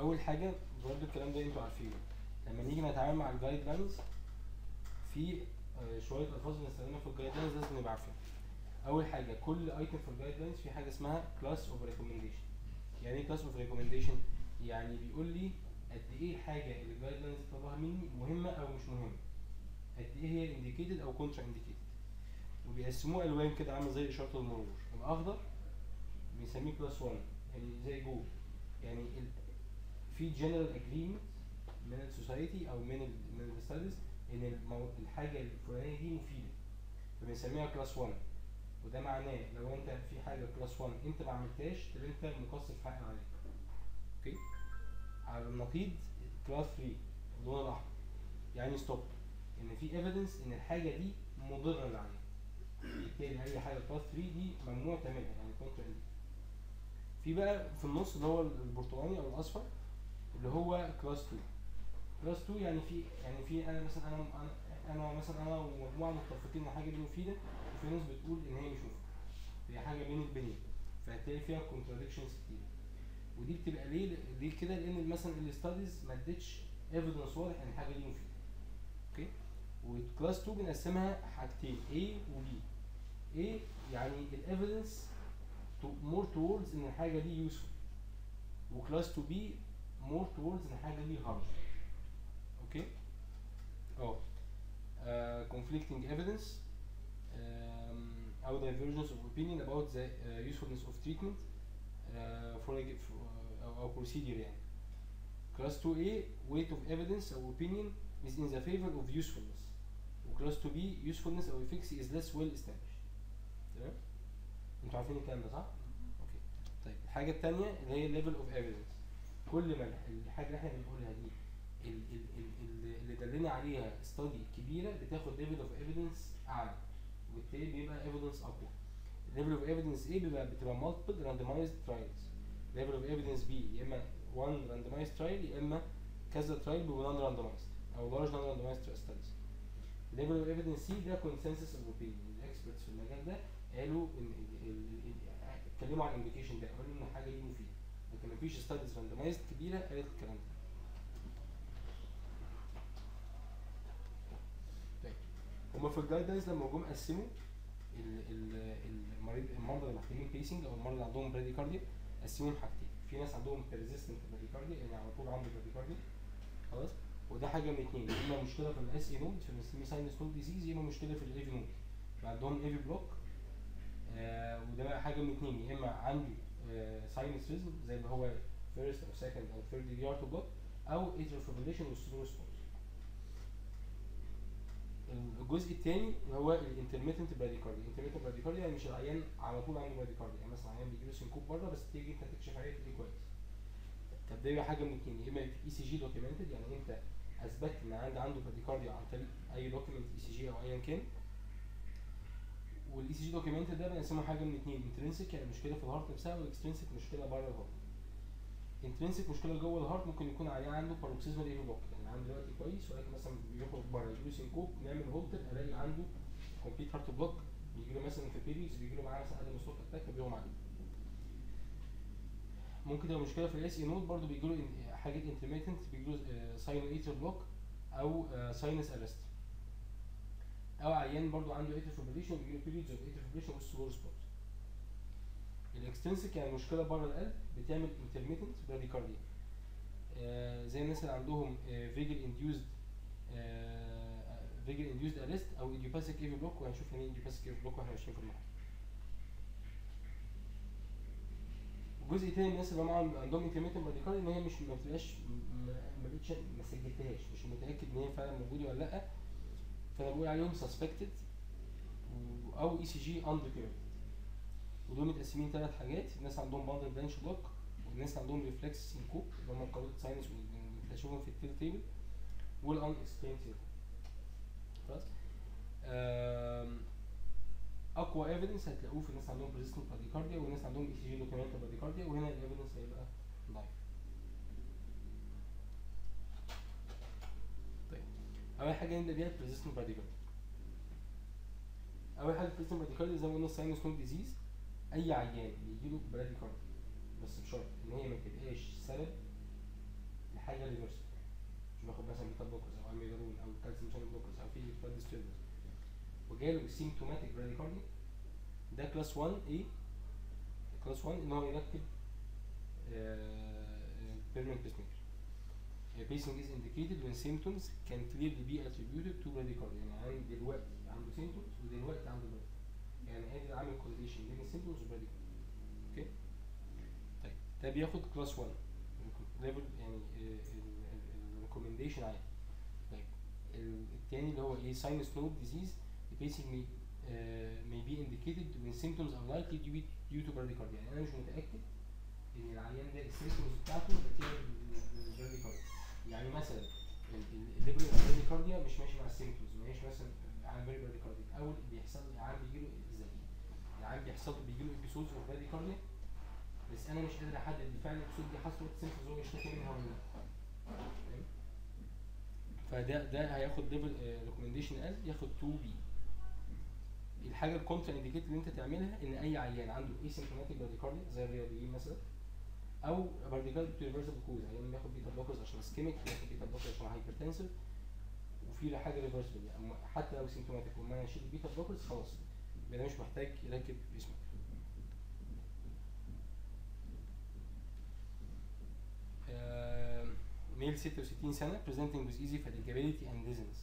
أول حاجة برضه الكلام ده أنتوا عارفينه. لما نيجي نتعامل مع ال guidelines في آه، شوية ألفاظ بنستخدمها في ال guidelines لازم نبقى عارفينها. أول حاجة كل item في ال guidelines في حاجة اسمها class of recommendation يعني إيه class of recommendation يعني بيقول لي قد إيه الحاجة اللي ال guidelines طلبها مني مهمة أو مش مهمة. قد إيه هي indicated أو contraindicated وبيقسموه ألوان كده عامل زي إشارة المرور. الأخضر بنسميه class 1 يعني زي go يعني. في general agreement من ال society أو من ال من ال studies إن. الحاجة الفلانية دي مفيدة. فبنسميها class 1 وده معناه لو أنت في حاجة class 1 أنت ما عملتهاش تبقى أنت مقصر في حق عليك okay؟ على النقيض class 3 اللون الاحمر يعني stop إن في evidence إن الحاجة دي مضرة للعيان بالتالي أي حاجة class 3 دي ممنوع تعملها يعني contra في بقى في النص اللي هو البرتقاني أو الأصفر. اللي هو class 2 class 2 يعني في يعني في أنا مثلا أنا أنا, مثلا أنا ومجموعة متفقين إن الحاجة دي مفيدة وفي ناس بتقول إن هي مش مفيدة. هي حاجة بين البينين فهتلاقي فيها contradictions كتير. ودي بتبقى ليه؟ ليه كده؟ لأن مثلا ال studies ما ادتش evidence واضح إن الحاجة دي مفيدة. okay؟ و class 2 بنقسمها حاجتين A و B. A يعني ال evidence more towards إن الحاجة دي useful و class 2 B more towards لحاجه ليها harm okay آه conflicting evidence or divergence of opinion about the usefulness of treatment for or procedure يعني class 2 A weight of evidence or opinion is in the favor of usefulness و class 2 B usefulness or efficacy is less well established تمام أنتوا عارفين الكلام ده صح؟ okay طيب الحاجة الثانية اللي هي level of evidence كل ما الحاجة اللي إحنا بنقولها دي ال- ال- ال- ال- اللي دلنا عليها study كبيرة بتاخد level of evidence أعلى وبالتالي بيبقى evidence أقوى. level of evidence A بيبقى بتبقى multiple randomized trials. level of evidence B يا إما one randomized trial يا إما كذا بيبقوا non randomized أو large non randomized studies. level of evidence C ده consensus of opinion. ال experts في المجال ده قالوا إن اتكلموا عن ال indication ده قالوا إن الحاجة دي مفيدة. لكن مفيش studies randomized كبيره قالت الكلام ده. طيب. هما في ال guidelines لما جم قسموا ال- ال- المريض المرضى اللي محتاجين pacing أو المرضى اللي عندهم bradycardia قسموهم حاجتين. في ناس عندهم persistent bradycardia يعني على طول عنده bradycardia خلاص؟ وده حاجة من اتنين. يا إما مشكلة في ال SA node في بنسميه sinus node disease يا إما مشكلة في ال AV node عندهم AV block آه وده بقى حاجة من اتنين. يا إما عنده آه sinus rhythm زي اللي هو first أو second أو third degree block أو atrial fibrillation with slow response الجزء الثاني هو ال intermittent bradycardia ال intermittent bradycardia يعني مش العيان على طول عنده bradycardia يعني مثلا عيان بيجي له syncope بره بس تيجي أنت تكشف عليه تلاقيه كويس. طب ده حاجة من اتنين. يا إما ECG documented يعني أنت أثبتت إن عند عنده bradycardia عن طريق أي document ECG أو ايا كان وال ECG documented ده بنقسمه حاجة من اتنين intrinsic يعني مشكلة في ال heart نفسها وال extrinsic مشكلة بره ال heart intrinsic مشكلة جوه ال heart ممكن يكون عيان عنده paroxysmal AV block يعني عنده دلوقتي كويس ولكن مثلا بيخرج بره يجيله syncope نعمل هولتر ألاقي عنده complete heart block بيجي له مثلا في periods بيجي له معاه مثلا Adams Stokes attack فبيقوم عليه. ممكن تبقى مشكلة في ال SA node برضه بيجي له حاجة intermittent بيجي له sinoatrial block أو sinus arrest أو عيان برضه عنده atrial fibrillation بيجي له periods of fibrillation with slow response ال extrinsic يعني مشكلة بره القلب بتعمل intermittent bradycardia آه زي الناس اللي عندهم vagal induced vagal induced arrest أو idiopathic AV block وهنشوف يعني إيه idiopathic AV block وإحنا ماشيين في المحاضره جزء تاني من الناس اللي هم عندهم intermittent bradycardia إن هي مش ما بتبقاش ما بقتش ما سجلتهاش مش متأكد إن هي فعلا موجودة ولا لأ. فانا بقول عليهم suspected أو ECG undocumented ودول متقسمين ثلاث حاجات. الناس عندهم bundle branch block والناس عندهم reflex syncope اللي هم ال carotid sinus بنكتشفهم في ال tilt table وال unexplained خلاص؟ آم، أقوى evidence هتلاقوه في الناس عندهم persistent bradycardia والناس عندهم ECG documented bradycardia وهنا ال evidence هيبقى ضعيف طيب أول حاجة نبدا بيها ال persistent bradycardia أول حاجة ال persistent bradycardia زي ما قلنا ال sinus node disease أي عيان بيجيله bradycardia بس بشرط إن هي ما تبقاش سبب حاجة reversible مش باخد مثلا beta blockers أو اميدرون أو calcium channel blockers أو في electrolyte disturbance وجاله symptomatic bradycardia ده class 1 إيه class 1 إن هو يركب permanent pacemaker pacing is indicated when symptoms can clearly be attributed to bradycardia يعني عندي دلوقتي عنده symptoms? ودلوقتي عنده bradycardia يعني ادي عامل correlation بين ال symptoms وال bradycardia okay طيب. ده بياخد class 1 level يعني ال recommendation عادي طيب. ال- التاني اللي هو إيه؟ sinus node disease. The pacing may uh, may be indicated when symptoms are likely to be due to bradycardia. يعني أنا مش متأكد إن العيان ده ال symptoms بتاعته نتيجه لل bradycardia يعني مثلا ال level ال bradycardia مش ماشي مع ال symptoms ماشي مثلا عن very أو بيحصل العيان بيجي له إزاي العيان بيحصل بيجي له episodes of bradycardia بس أنا مش قادر أحدد بالفعل ال episode دي حصلت ال symptoms هو يشتكي منها ولا لأ؟ فده ده هياخد level recommendation أقل ياخد 2 B الحاجة ال contraindicated اللي أنت تعملها إن أي عيان عنده asymptomatic bradycardia زي الرياضيين مثلا أو bradycardia reversible cause عيان بياخد beta blockers عشان ischemic بياخد beta blockers عشان hypertensive وفي حاجة reversible يعني حتى لو symptomatic وما أنا اشيل ال beta blockers خلاص. يبقى مش محتاج يركب اسمك male 66 سنة presenting with easy fatigability and dizziness.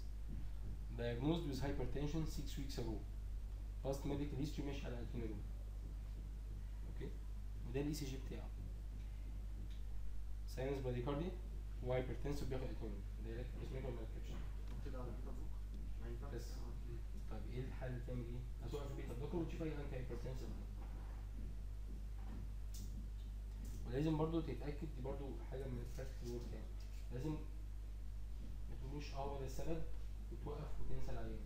Diagnosed with hypertension 6 weeks ago. Past medical history ماشي على الكينولين okay وده ال ECG بتاعه. sinus bradycardia و hypertensive بياخد الكينولين ده يركب اسمه ولا بيتا ينفعش بس. طيب إيه الحل تعمل إيه؟ هتوقف beta blocker وتشوف أي anti hypertensive ولازم برضو تتأكد دي برضو حاجة من ال practical work يعني. لازم ما تقولوش آه هو ده السبب وتوقف وتنسى العيان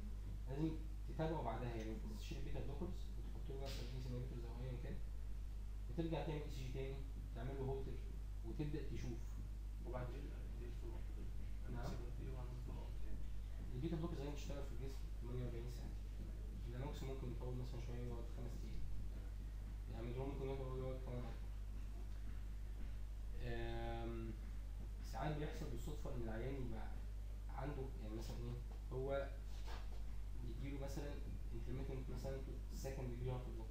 لازم تتابعه بعدها يعني. تشيل ال beta blockers وتحط له مثلا ACE inhibitors أو ايا كان. وترجع تعمل ECG تاني تعمل له هولتر وتبدا تشوف وبعدين دي ال follow نعم. ال beta blockers هي بتشتغل في الجسم 48 ساعه الانوكس ممكن يطول مثلا شوية يقعد خمس أيام الاميدرون ممكن يقعد يقعد كمان أكتر آم، ساعات بيحصل بالصدفه ان العيان يبقى عنده يعني مثلا إيه هو يجيله مثلا intermittent مثلا second degree heart block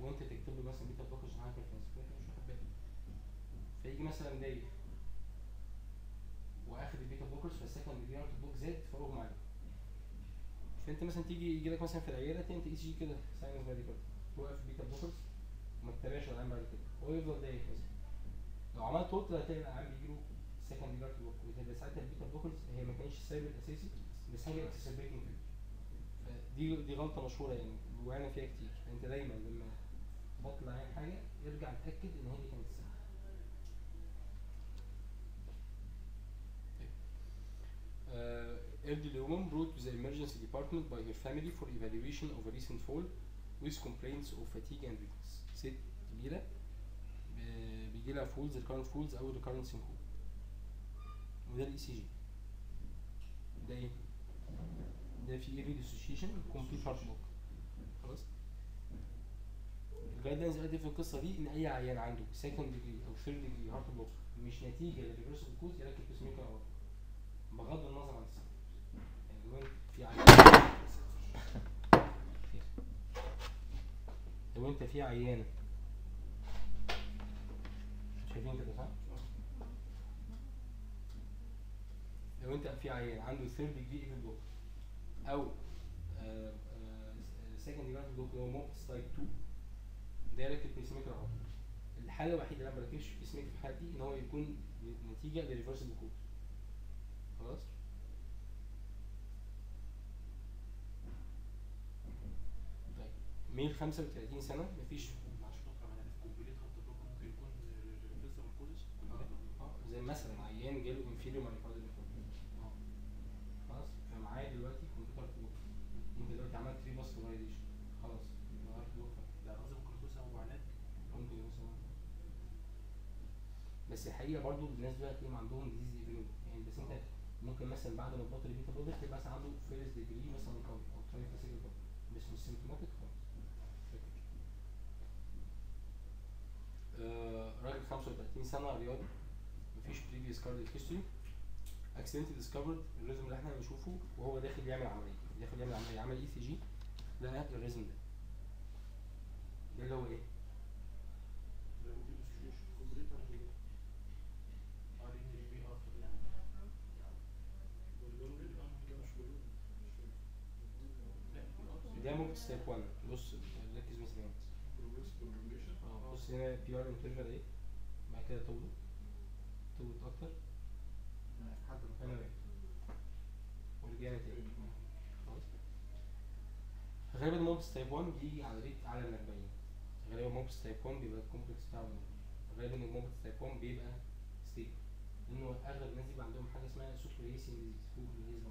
وانت تكتب له مثلا beta block عشان hypertensive وانت مش واخد بالك فيجي مثلا دايخ وآخد ال beta blockers فال second heart block زاد فاغمى عليه فأنت مثلا تيجي يجي لك مثلا في العيادة أنت ECG كده sinus بعد كده توقف ال beta blockers وما تتابعش العيان بعد كده. هو يفضل دايخ مثلا لو عملت ووتر هتلاقي العيان بيجيله second heart block وتبقى ساعتها ال beta blockers هي ما كانتش السبب الاساسي بس حاجة exacerbating دي دي غلطة مشهورة يعني وقعنا فيها كتير. أنت دايما لما ببطل عيان حاجة ارجع اتاكد إن هي دي كانت السبب Uh, elderly woman brought to the emergency department by her family for evaluation of a recent fall with complaints of fatigue and weakness. ست كبيرة بيجي لها falls recurrent falls أو recurrent syncope. وده ال ECG. ده إيه؟ ده في إيه dissociation complete heart block. خلاص؟ ال guidelines قالت في القصة دي إن أي عيان عنده second degree أو third degree heart block مش نتيجة ل reversible cause يركب pacemaker أو بغض النظر عن السبب. يعني لو انت في عيان في شايفين كده صح؟ لو انت في عيان عنده third degree AV block أو second degree block اللي هو Mobitz type 2 ده يركب pace الحالة الوحيدة اللي أنا بركبش pacemaker في حياتي إن هو يكون نتيجة ل reversible cause خلاص؟ طيب. ميل 35 سنة؟ مفيش. يكون ريفرسبل كوليس آه. زي مثلا عيان جاله انفيريور مايوكارديال آه. خلاص. فمعايا دلوقتي كمبيوتر بلوك انت دلوقتي عملت فيه فاسكولايزيشن خلاص. يبقى ده قصدي ممكن يكون سبب علاج ممكن مثلا بس الحقيقة برضو الناس هتلاقيهم عندهم ديزيز ايفينيو يعني بس انت ممكن مثلا بعد ما تبطل البيتا بلوك تلاقي مثلا عنده فيرست ديجري مثلا قوي أو تراي فاسيكال بس مش سيمتوماتيك خالص. آه، راجل 35 سنة رياضي. مفيش previous cardiac history. Accidentally discovered الريزم اللي إحنا هنشوفه وهو داخل يعمل عملية. داخل يعمل عملية. عمل اي سي جي لقى الريزم ده. ده اللي هو إيه؟ ده ودي distribution كومبليت ار ان اي بي ار والجونجل آه ده مش بالون لا بي ده ممكن ستيب 1 بص ركز مثلا آه بص هنا بي ار انترفال إيه بعد كده طولت طولت أكتر. أنا واقف ورجعنا تاني. خلاص. غالبا موبس تايب 1 بيجي على ريت اعلى من 40 غالبا موبس تايب 1 بيبقى الكومبلكس بتاعه. غالبا الموبس تايب 1 بيبقى stable لأنه أغلب الناس بيبقى عندهم حاجة اسمها supra Hisian disease فوق ال His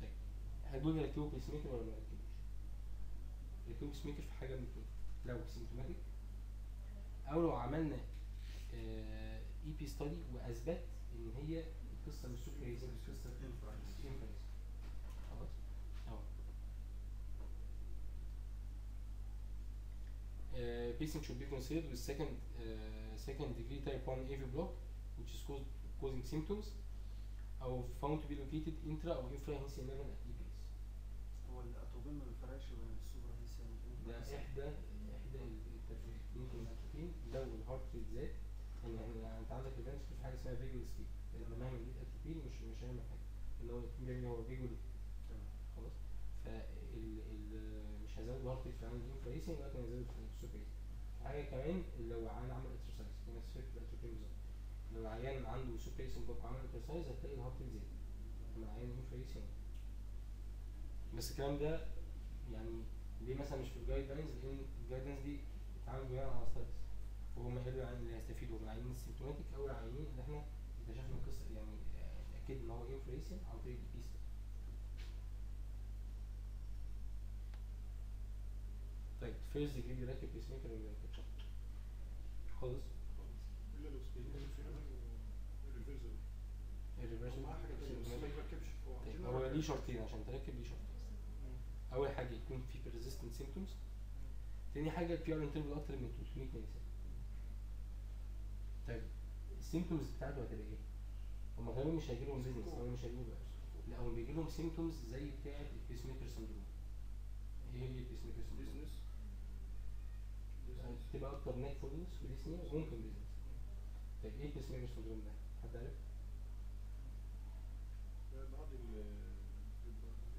طيب هتقول ركبوا pacemaker ولا ما ركبوش؟ ركبوا pacemaker في حاجة من الاثنين لو symptomatic أو لو عملنا EP study واثبت ان هي القصة مش supra Hisian القصة infra His خلاص اهو uh, patient should be considered with second uh, second degree type 1 AV block which is caused, causing symptoms or found to be located intra or EPS هو الاتوبين ما بيفرقش بين السوبر هيسيان ده احدى إحدى التفريقين ممكن الاتروبين لو الهارت زاد يعني يعني أنت عندك في حاجة اسمها فيجول ستيت لما نعمل دي مش مش هيعمل حاجة. اللي هو بيعمل هو فيجول خلاص؟ فال ال مش هيزود ال heart rate فعلا دي infra Hisian ولكن هيزود ال supra حاجة كمان لو عيان عمل exercise في نفس فكرة الاتروبين بالظبط. لو العيان عنده supra Hisian block وعمل exercise هتلاقي ال heart زاد لما العيان infra Hisian بس الكلام ده يعني ليه مثلا مش في ال guidelines لأن ال guidelines دي بتتعامل بناء على studies وهم قالوا يعني اللي هيستفيدوا من العيانين ال symptomatic أو العيانين اللي إحنا اكتشفنا قصة يعني أكيد إن هو infra Hisian عن طريق ال EPS. طيب first degree بيركب pacemaker ولا خالص. الا لو ال reversible بس ما يركبش. هو طيب هو. ليه شرطين عشان أول حاجة يكون في persistent symptoms تاني حاجة ال PR interval أكتر من 300 ملي طيب ال symptoms بتاعته هتبقى إيه؟ هم غالبا مش هيجي لهم dizziness مش هيجي لهم لا هم بيجي لهم symptoms زي بتاعه ال pacemaker syndrome إيه هي ال pacemaker syndrome؟ تبقى أكتر neck fullness و dyspnea وممكن dizziness طيب إيه ال pacemaker syndrome ده؟ حد عارف؟ ده بعد ال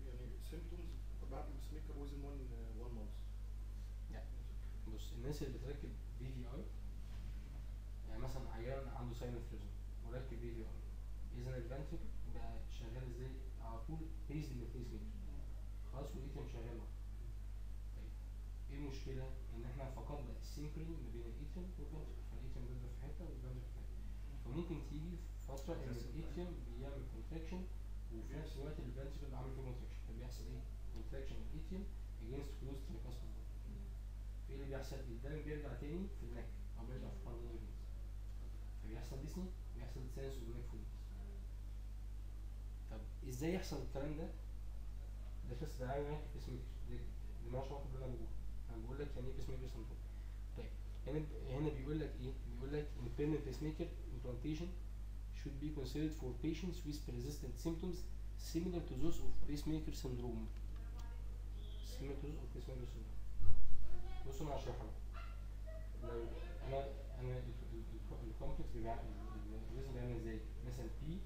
يعني symptoms بعد ال pacemaker within 1 1 month بص الناس اللي بتركب في في اي يعني مثلا عيان عنده sinus rhythm وركب VVI اذا ال ventricle بقى شغال إزاي؟ على طول paced بال pacemaker خلاص وال atrium شغال طيب إيه المشكلة؟ إن إحنا فقدنا السينكروني ما بين الايتم والفنتريكل فالايتم بيضرب في حتة وال ventricle في حتة. فممكن تيجي في فترة إن ال atrium بيعمل contraction وفي نفس الوقت ال ventricle عامل فيه contraction فبيحصل إيه contraction ال atrium against closed tricuspid valve إيه اللي بيحصل الدم بيرجع تاني في ال neck أو بيرجع في ال lungs فبيحصل dyspnea بيحصل dizziness وال neck fullness طب إزاي يحصل الكلام ده؟ ده قصة تعالى معاك في اسمك اللي مالهاش علاقه باللي أنا بقوله أنا بقول لك يعني إيه pacemaker syndrome طيب هنا هنا بيقول لك إيه؟ بيقول لك ان permanent pacemaker implantation should be considered for patients with persistent symptoms similar to those of pacemaker syndrome. Similar to those of pacemaker syndrome. بصوا أنا هشرحها. لو أنا أنا ال complex بيبقى ال rhythm بيعمل إزاي؟ مثلا P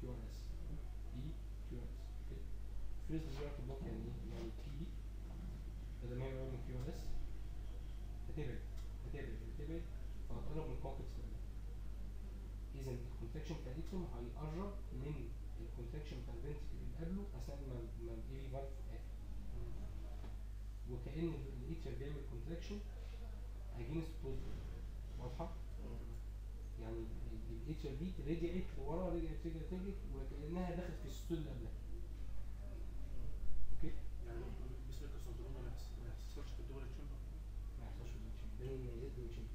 QRS P QRS okay first degree AV block يعني إيه يعني P بدل ما يعمل من QRS هتبعد هتبعد هتبعد فهتقرب من ال complex اذا ال contraction بتاع ال atrium هيقرب من ال contraction بتاع ال ventricle اللي قبله اثناء ما ما ال AV valve قافل وكأن ال atrium بيعمل contraction against closed واضحة؟ يعني ال atrium دي رجعت لورا رجعت رجعت رجعت وكأنها دخلت في ال systole اللي قبلها. okay؟ يعني ما يحص- ما يحصلش في ال diastole ما يحصلش يزيد بالتشين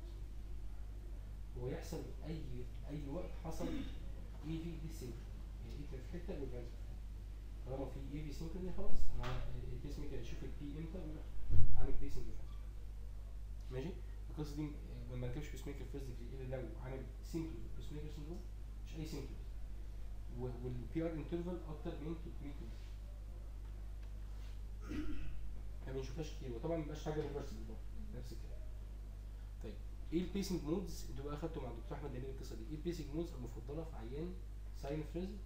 هو يحصل اي أي وقت حصل إي في دي سينك في حتة والفانس في حتة طالما في إي في سينكروني خلاص أنا البيس ميكر يشوف البي إمتى بيسنج للفانس ماشي؟ القصة دي ما ركبش بيس ميكر فيزيكلي الا لو عامل سيمتومز ميكر سندروم مش أي سيمتومز والبي ار انترفال أكتر من 300 ملي ما بنشوفهاش كتير وطبعا ما بيبقاش حاجة reversible برضه نفس الكلام. طيب إيه ال pacing modes أنتوا بقى اخدتوا مع الدكتور أحمد دليل القصة دي؟ إيه ال pacing modes المفضله في عيان sinus rhythm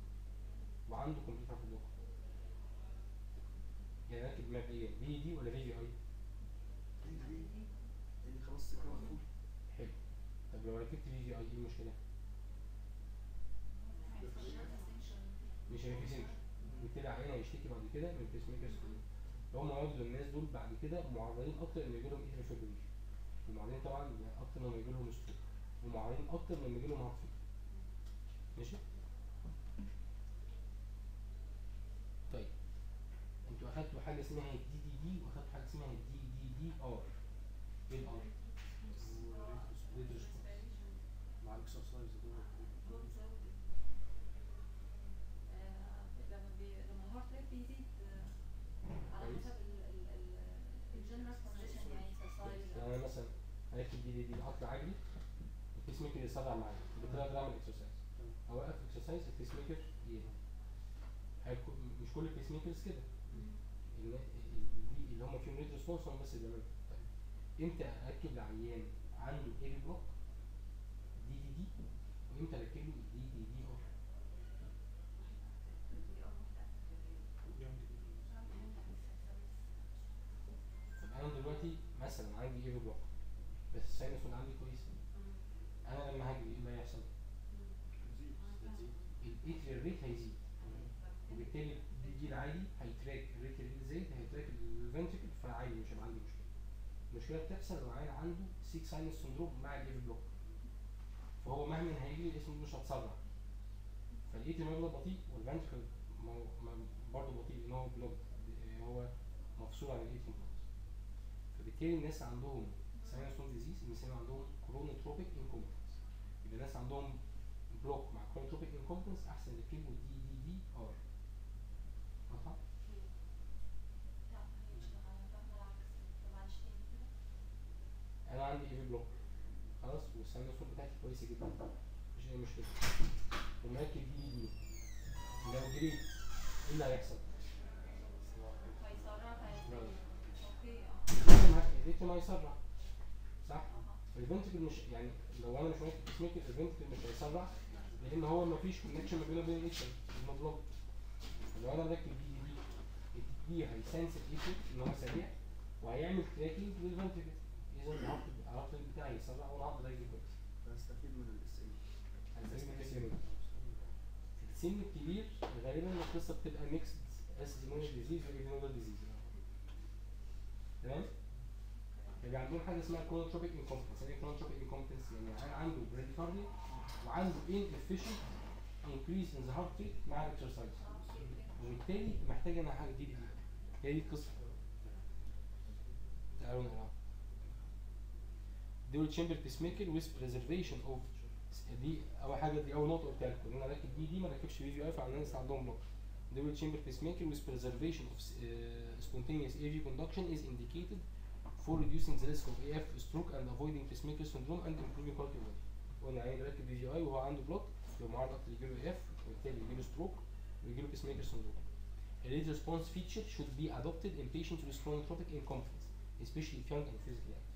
وعنده complete AV block يعني راكب مبدئيا VDD ولا VVI اللي خلاص السكه مقفول حلو. طب لو ركبت VVI إيه المشكلة؟ مش سنتر بالتالي عيان هيشتكي بعد كده من ال pacemaker syndrome فهم الناس دول بعد كده معرضين أكتر إن يجي لهم atrial fibrillation ومعرضين طبعا أكتر انهم يجي لهم stroke ومعرضين أكتر من يجي لهم heart ماشي؟ طيب. أنتوا أخدتوا حاجة اسمها ال DDD وأخدتوا حاجة اسمها ال DDDR إيه ال R؟ مع ال exercise جوه لما بي لما ال heart rate آه، يعني يعني مثلا هركب DDD اطلع اجري ال pacemaker يسرع معايا بالتالي أقدر اعمل exercise اوقف exercise ال pacemaker مش كل ال pacemakers كده اللي هم فيهم rate response هم بس اللي بيعملوا طيب إمتى اركب لعيان عنده AV block DDD وامتى اركب له DDDR طب أنا دلوقتي مثلا عندي AV block بس ال sinus عندي كويس أنا لما هجري إيه اللي هيحصل؟ ال atrial rate هيزيد وبالتالي ال DD العادي هي track ال rate اللي زايد هي track ال ventricle فعادي مش هيبقى عندي مشكله المشكلة بتحصل عيان عنده sick sinus syndrome مع ال AV block فهو مهما هيجري الاسم مش هتسرع فال atrial هيفضل بطيء وال ventricle برضه بطيء إن هو block هو مفصول عن ال atrial خالص فبالتالي الناس عندهم sinus disease بنسمي عندهم chronotropic incompetence يبقى الناس عندهم block مع chronotropic incompetence احسن يركبوا DDDR واضحه؟ أنا عندي AV block خلاص وال sinus كويسه جدا مفيش اي مشكله ومركب DD لو جريت إيه اللي هيحصل؟ الريتم ما هيسرع صح؟ ال ventricle مش يعني لو أنا مش مركب ال ventricle مش هيسرع لأن هو ما فيش connection ما بينه وبين ال atrium انه block لو أنا مركب DDD هي sense ال atrium ان هو سريع وهيعمل tracking لل ventricle اذا ال heart rate بتاعي هيسرع وال heart ده يجي كويس هنستفيد من ال SA هنستفيد من السن الكبير غالبا القصة بتبقى mixed SA nodal disease و AV nodal disease تمام؟ يبقى عندهم حاجة اسمها chronotropic incompetence يعني chronotropic incompetence يعني عنده bradycardia وعنده inefficient increase in the heart rate مع ال exercise وبالتالي محتاج أنا حاجة جديدة. هي دي القصة. تعالوا نقراها. dual chamber pacemaker with preservation of دي اول حاجة دي اول نقطه قلتها لكم ان أنا راكب DDD ما راكبش VVI فعندنا الناس عندهم block dual chamber pacemaker preservation of uh, spontaneous AV conduction is indicated for reducing the risk of AF stroke and avoiding pacemaker syndrome and improving quality of life. قلنا عيان راكب في في اي وهو عنده بلوك يبقى معرض أكتر يجيله اف وبالتالي يجيله ستروك ويجيله pacemaker syndrome. Rate response feature should be adopted in patients with chronotropic incompetence, especially if young and physically active.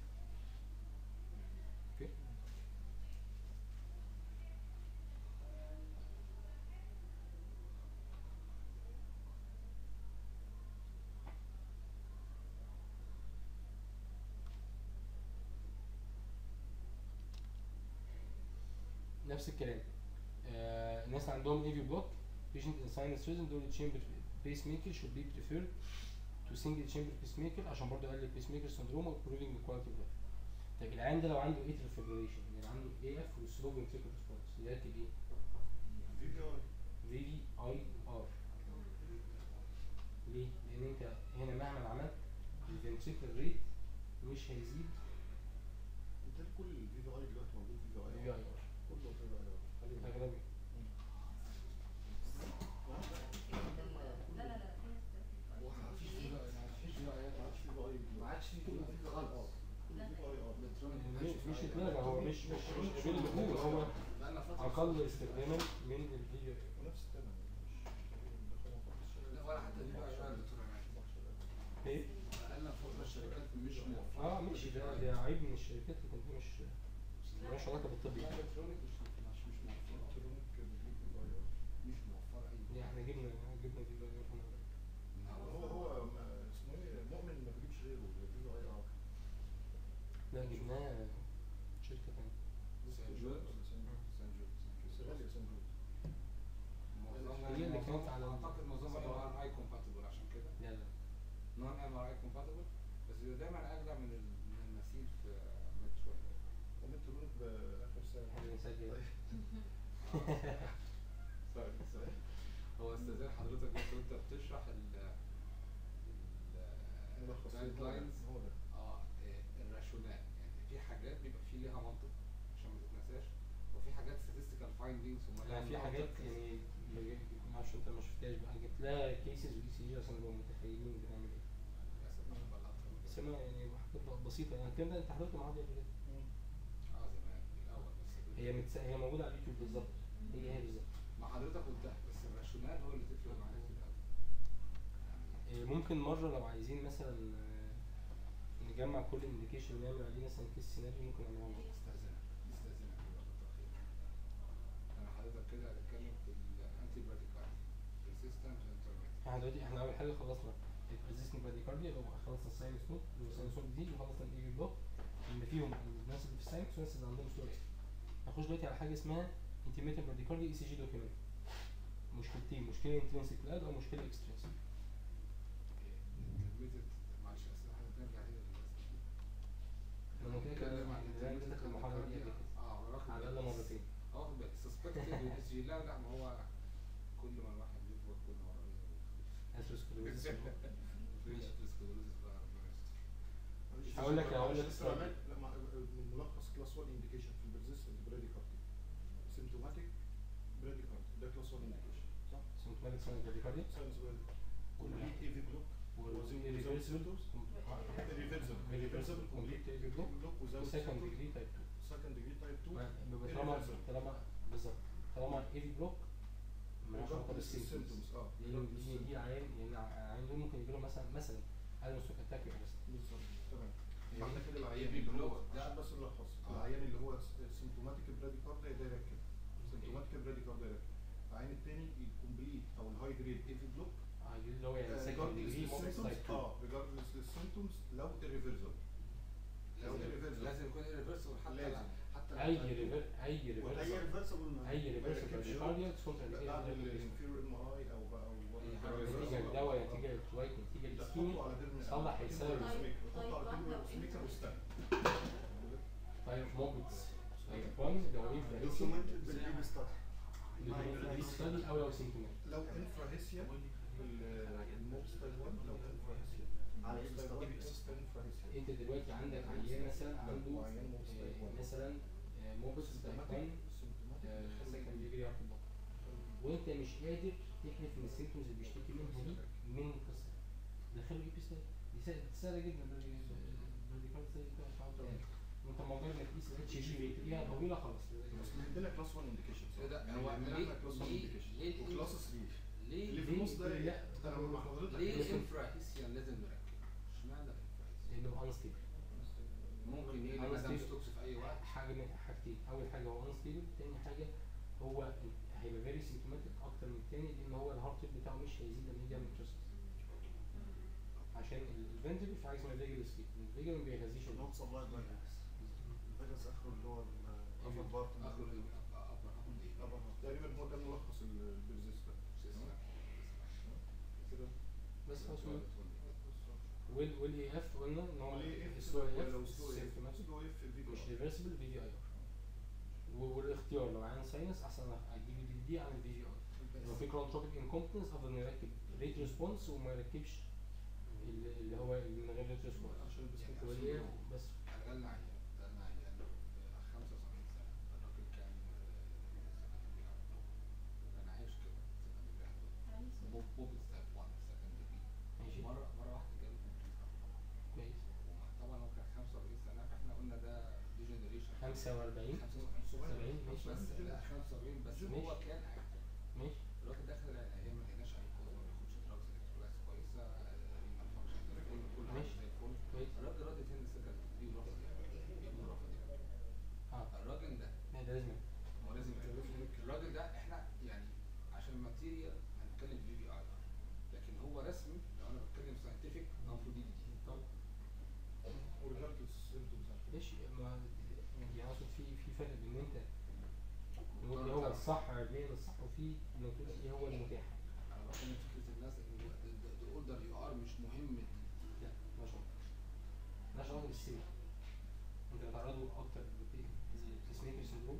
نفس الكلام آه الناس عندهم AV block patient in sinus rhythm dual chamber pacemaker should be preferred to single chamber pacemaker عشان برضه يقلل pacemaker syndrome و improving the quality of life. طيب العيان ده لو عنده atrial fibrillation يعني عنده AF و slow ventricular response يركب إيه؟ في في اي في اي ار ليه؟ لأن انت هنا مهما عملت ال ventricular rate مش هيزيد انت كل الفي في اي دلوقتي موجود في في في اي اي ار كله في في اي اغلبي لا لا لا في ناس ما عادش في في اي ما عادش في في اي ما عادش في كل في آه خالص كل في في اي آه في مفيش اتلغى هو مش مش مش افيلبل هو بقالنا فترة أقل استخداما من الفيديو ونفس الثمن مش لا ولا حتى دي بقى يا دكتور عماد. إيه؟ الشركات مش موفرة. آه ماشي ده ده عيب من الشركات لكن ده مش ملوش علاقة بالطب يعني. الالكترونيك مش مش مش موفرة الكترونيك بيجيب الاي ار مش موفرة اي دي إحنا جبنا جبنا دي بقى هنا هو هو ما- اسمه إيه مؤمن ما بيجيبش غيره بيجيب اي ار لا جبناه شركه ثانية سانجود سانجود سانجود غالي سانجود اللي كانت على- أعتقد معظمها نون ام اي كومباتبل عشان كده. لا لا non MRI compatible بس بيبقى دايما اجدع من من المسير في شوية. الالكترونيك بآخر إحنا بنسجل sorry sorry. هو استاذن حضرتك بس وأنت بتشرح ال ال guidelines هو ده. آه ال rationale يعني في حاجات بيبقى في ليها منطق عشان ما تتنساش وفي حاجات statistical findings وما لا لها في حاجات. يعني ما ما أعرفش انت ما شفتهاش بقى. جبت لها cases و ECG عشان نبقى متخيلين بنعمل إيه. أنا يعني حاجات بسيطة. يعني الكلام ده انت حضرته معايا قبل كده؟ آه زمان. الأول بس. هي متس... هي موجودة على اليوتيوب بالظبط. هي هي بالظبط. مع حضرتك قلتها بس ال rationale هو اللي تفرق الأول. إيه، ممكن مرة لو عايزين مثلا آه، نجمع كل indication ونعمل عليه مثلا case scenario ممكن بعض. استأذنك استأذنك. أنا حضرتك كده إحنا دلوقتي إحنا أول حاجة خلصنا اللي هو خلصنا الساينس نوت دي وخلصنا الاي بلوك اللي فيهم الناس اللي في الساينس والناس اللي عندهم ستوري هنخش دلوقتي على حاجة اسمها انتيميتال براديكارديا اي سي جي دوكيمنت مشكلتين مشكلة انترنسيك لاد أو للناس. لما كده كده بنتكلم عن اديتك intermittent المحاضرة دي واخد على بالي. الأقل مرتين. آه اس جي لا لا ما هو كل ما الواحد بيكبر كل ما هو atherosclerosis مفيش sclerosis بقى ربنا يستر هقول لك- هقول لك معلش السؤال. استرامات- لا مع- من ملخص class 1 indication في ال persistent bradycardia symptomatic bradycardia ده class 1 indication صح؟ symptomatic sinus bradycardia sinus bradycardia complete AV block وال reversible reversible reversible complete AV block without second degree type 2 second degree type 2 ما- بيبقى طالما irreversible. طالما بالظبط طالما AV block مالهاش علاقه بال symptoms ال symptoms آه دي دي عيان يعني العيان دول ممكن يجيله مثلا مثلا Adams-Stokes attack بس بالظبط تمام يعني فاحنا كده العيان يبي اللي هو block ده- عشان بس نلخص آه. العيان اللي هو symptomatic bradycardia ده يركب symptomatic bradycardia يركب التاني الكومبليت أو الهاي جريد ايفي بلوك اللي هو يعني سكند ديجري موبس تايب 2 آه ريجاردلس للسيمتومز لو irreversible لو لازم يكون irreversible حتى لازم. حتى أي ريفر أي أي ريفرسبل ريفرسبل اي ريفرسبل يركبش. براديكارديا تكون بعد الانفيرور ام اي أو بقى أي حاجة نتيجه reversible. لدواء نتيجة لتوايت نتيجة تحطه للسكيميا على ديرم صلح السبب. تحطه على ديرم سميكر وستان طيب موبس type 1 لو إيه documented بال EP study study أو لو symptomatic لو infra-Hisian ال Mobitz type 1 لو على إيه 1 بيستخدم؟ infra-Hisian انت دلوقتي عندك عيان مثلا عنده عيان Mobitz type آه، 1 مثلا آه، Mobitz type 1 symptomatic second degree heart block وانت مش قادر تحلف ان ال symptoms اللي بيشتكي منها دي من القصة دخله EP study دي سهله سهله جدا الراديكال ستادي بتاعت وانت مجرد ما تقيس الاتش جي وتلاقيها طويله خلاص بس عندنا كلاس 1 انديكيشن إيه؟ يعني ليه- إحنا كلاس 1 ليه- انديكيشن ليه- وكلاس 3 ليه اللي في ليه- النص ده ليه- لأ، أنا مع حضرتك ليه ليه- انفراهيسيان لازم نركب؟ اشمعنى الانفراهيسيان؟ لأنه انستيبل ممكن مدام ستيف- ستوكس في أي وقت. حاجة من حاجتين أول حاجة هو انستيبل تاني حاجة هو هيبقى فيري سيمتوماتيك أكتر من التاني لأن هو الهارت ريت بتاعه مش هيزيد لما يجي يعمل تراست عشان الفنتري في حاجة اسمها فيجل سليب الفيجل ما بيغذيش. الهارت نوت سبلاي الفيجاس اخره اللي هو الابر بارت اخر الابر تقريبا هو ده ملخص البرزيستنت كده بس خلاص وال والاي اف قلنا ان هو وليه اف السلو اي لو اف سلو سيمتوماتيك سلو اف في مش ريفرسبل في في اي ار والاختيار لو عين ساينس احسن أجيب دي دي عن الفي في ار لو في incompetence افضل نركب rate response وما يركبش اللي اللي هو اللي من غير rate response عشان بس جالنا عيان جالنا عيان 75 سنة. الراجل كان كان عايش كده. Mobitz Mobitz type 1 second degree ماشي. مره مرة واحدة جاله كويس طبعا هو كان 45 سنة فإحنا قلنا ده degeneration 45 75 ماشي. بس لا 75 بس. هو كان. ماشي. الراجل داخل الأيام ما لقيناش عليه كوز ما بياخدش دراجز الكترولايتس كويسه رينال فانكشن زي الفل كل حاجة ماشي. زي الفل كويس الراجل راضي يتهند السكن دي ورفض يعني يقول رفض يعني آه الراجل ده لا ده لازم ما هو لازم الراجل ده إحنا يعني عشان ماتيريال هنتكلم في بي اي لكن هو رسمي لو أنا بتكلم ساينتفك المفروض دي دي طب وريجارد السيمتومز ماشي ما يعني اقصد في في فرق بين ان انت نقول إيه هو الصح علميا الصح وفي انك تقول إيه هو المتاح أنا بتكلم فكره الناس ان ال older you are مش مهم لا ما شاء الله مالهاش علاقه بالسن انت بتعرضه أكتر زي ال pacemaker syndrome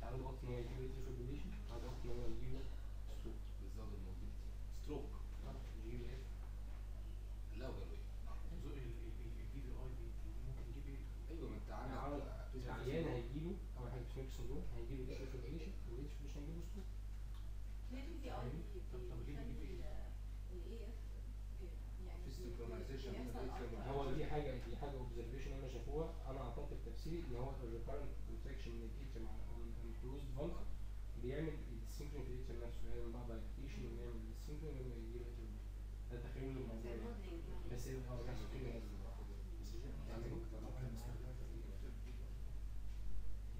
تعرضه أكتر ان هو يجيله atrial fibrillation تعرضه أكتر ان هو يجيله stroke بالظبط ال mortality stroke يجيله إيه لا وجاله إيه أيوه ما انت عندك العيان هيجيله اول حاجة pacemaker syndrome هيجيله atrial fibrillation وال atrial fibrillation هيجيله stroke ليه VVI بيخلي ال AF يعني في synchronization بين بيحصل ال AF أكتر. هو دي حاجة دي حاجة observation هم شافوها أنا اعتقد تفسيري ان هو ال recurrent contraction من ال atrium على ال closed valve بيعمل dyssynchrony في ال atrium نفسه يعمل بعض dilatation ويعمل dyssynchrony لما يجي له atrium ده تخيل زي الموضوع يعني. ال remodeling. بس هو بس كده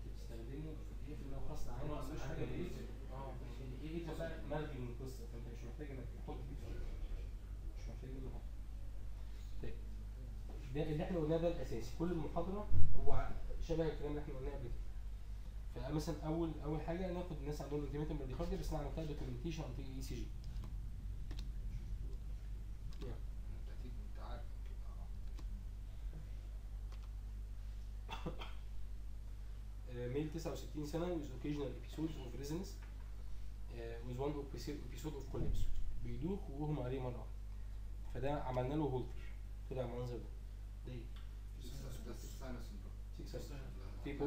بتستخدمه في إيه في لو خاص عنه مش حاجة بايه آه إيه إيه ده بقى ملغي من القصة فانت مش محتاج انك تحط فيه فيه. مش محتاج منه حاجة طيب ده اللي إحنا قلناه ده الأساسي. كل المحاضرة هو شبه الكلام اللي إحنا قلناه قبل كده. فمثلا أول أول حاجة ناخد الناس عندهم bradycardia بس نعمل كده documentation عن طريق ECG male 69 سنة with occasional episodes of dizziness uh, with one episode of collapse. بيدوخ ويغمى عليه مرة واحدة. فده عملنا له هولتر طلع المنظر ده. ده إيه؟ ده sick sinus syndrome sick في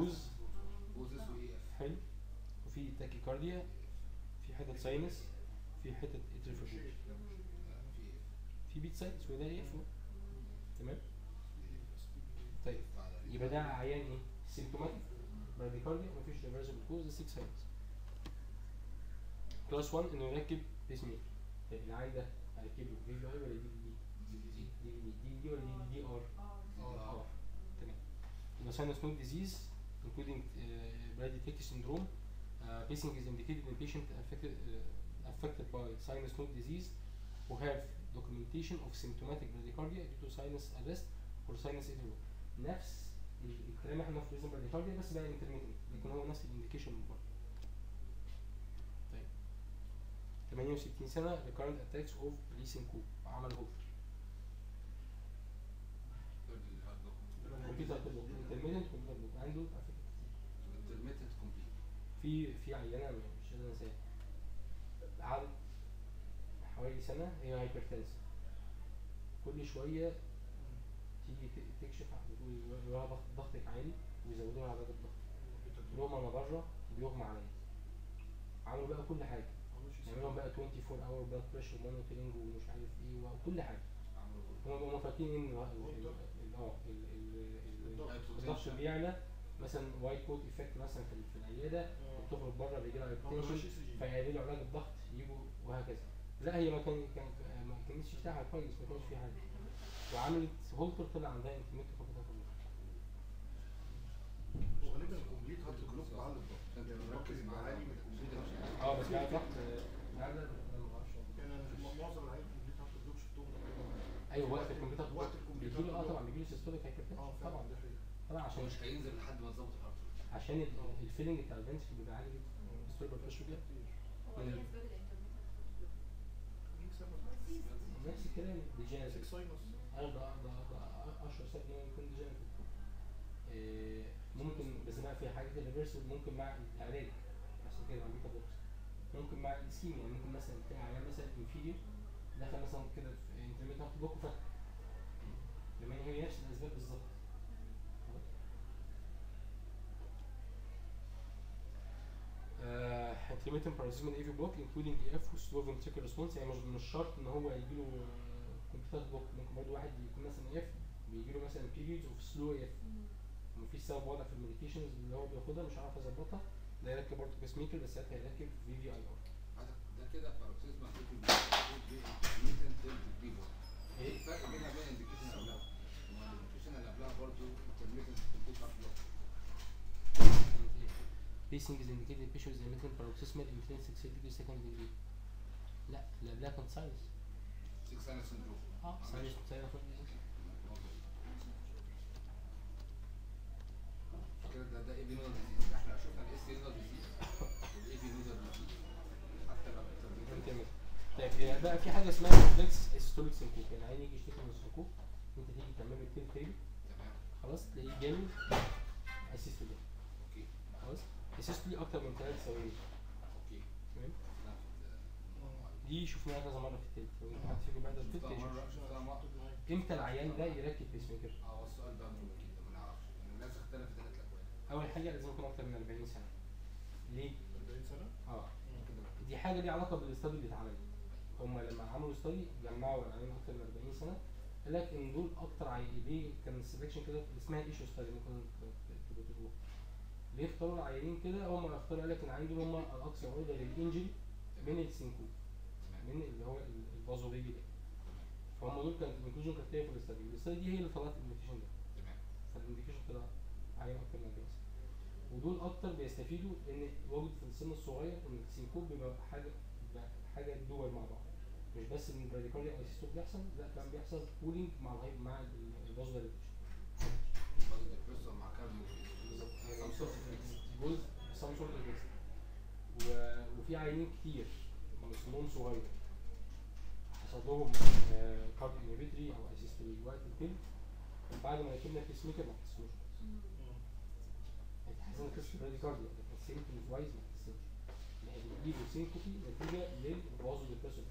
pause اف حلو. وفي tachycardia. في حتة sinus في حتة atrial fib في في beat sinus وده إيه تمام. طيب. يبقى ده عيان إيه symptomatic bradycardia ومفيش reversible cause ده sick sinus class 1 إنه يركب pacemaker طيب العيان ده هركب له اي ولا دي دي دي دي دي دي ولا دي دي ار يبقى sinus node disease including uh, brady-tachy syndrome uh, pacing is indicated in patient affected uh, affected by sinus node disease who have documentation of symptomatic bradycardia due to sinus arrest or sinus interval نفس ال- الكلام إحنا في ريزم bradycardia بس بقى intermittent لكن هو نفس الانديكيشن بره طيب 68 سنة recurrent attacks of leasing coup عمل هولتر كله intermittent كمبيوتر كله عنده انترميتنت كومبليت في في عينة مش قادر انساها قعدت حوالي سنة هي hypertensive كل شوية تيجي تكشف ضغط ضغطك عالي ويزودوا لها درجة الضغط تقول لهم أنا بره بيغمى عليا عملوا بقى كل حاجة. يعملوا لهم بقى 24 hour blood pressure monitoring ومش عارف إيه وكل حاجة. هم بقوا فاكرين إن آه الضغط. بيعلى مثلا white coat effect مثلا في العيادة بتخرج بره بيجي لها hypertension فيعملوا علاج الضغط يجوا وهكذا. لا هي ما كان كان ما كانتش بتاعها كويس ما كانش فيها حاجة. وعملت هولتر طلع عندها intermittent complete وغالبا ال complete heart block بعد الضغط. انت يعني مركز مع عالي من. آه بس والله. يعني أنا في معظم العيانين ال complete heart block شفتهم. أيوه وقت الكمبيوتر وقت الكمبيوتر بيجي له آه بلوك. طبعا بيجي له سيستوليك هايبرتنشن آه طبعا فعلا دي حقيقة طبعا عشان مش هينزل لحد ما تظبط ريت. عشان ال- الفيلنج بتاع البنت بيبقى عالي جدا. السيستوليك بريشر جدا هو إيه اسباب سبب نفس الكلام. ديجينيتيف 6 ساينس آه ده ده ده اشهر سبب ان هو يكون آه، ممكن بس بقى في حاجات الريفرسبل ممكن مع العلاج. عشان كده عم بوكس ممكن مع الاسكيميا يعني ممكن مثلا تلاقي عيان مثلا انفيريور دخل مثلا كده في intermittent block وفتح لما هي نفس intermittent paroxysmal AV block including AF و slow ventricular response. يعني مش مش شرط إن هو يجي له complete block ممكن برضه واحد يكون مثلا AF بيجي له مثلا periods of slow AF وفي مفيش سبب واضح في ال medications اللي هو بياخدها مش عارف أظبطها. ده يركب برضه pacemaker بس ساعتها يركب VVIR ده كده ديبو إيه؟ الفرق بينها وبين ال indication اللي قبلها؟ ما ال indication اللي قبلها برضه intermittent complete heart block Pacing is indicated patient with intermittent paroxysmal intrinsic third degree second degree لا اللي قبلها كانت sinus sick sinus syndrome آه sinus sinus كده ده ده AV nodal disease إحنا شفنا ال SA nodal disease وال AV nodal disease حتى لو طيب بقى في حاجة اسمها complex asystolic syncope يعني عين يجي يشتكي من ال syncope انت تيجي له ال tilt tilt تمام. خلاص تلاقيه جامد. okay خلاص asystole أكتر من 3 ثواني okay. دي شفناها كذا مره في ال tilt لو انت حد بعد مره إمتى العيان ده يركب pacemaker آه هو السؤال ده مهم جدا ما نعرفش الناس اختلفت ثلاث اكوان اول حاجة لازم يكون أكتر من 40 سنه ليه 40 سنه آه دي حاجة ليها علاقه بال study اللي اتعمل هم لما عملوا study جمعوا العيانين أكتر من 40 سنه قال لك ان دول أكتر عيانين ليه كان ال selection كده اسمها ISSUE study ممكن تبقوا ليه اختاروا العيانين كده هم اختاروا قال لك ان العيانين دول هم الاكثر عرضه لل injury من ال syncope من اللي هو ال- ال vasovagal ده. فهم دول كانت ال inclusion criteria في ال study ال study دي هي اللي طلعت ال indication ده. تمام. فال indication طلع عيان أكتر من 40 سنه ودول أكتر بيستفيدوا إن وجد في السن الصغير إن ال syncope بيبقى حاجة بيبقى حاجة دول مع بعض. مش بس إن ال bradycardia أو ال asystole بيحصل لأ كمان بيحصل pooling مع ال high مع depressor مع some sort جزء some sort وفي عيانين كتير سنهم صغير. حصل لهم cardioinhibitory أو asystole وقت الفيلم بعد ما ركبنا pacemaker ما حسوش انت حاسس إن قصه bradycardia لكن symptoms wise ما حسيتش لا بيجيبوا syncope نتيجة لل vasodepressor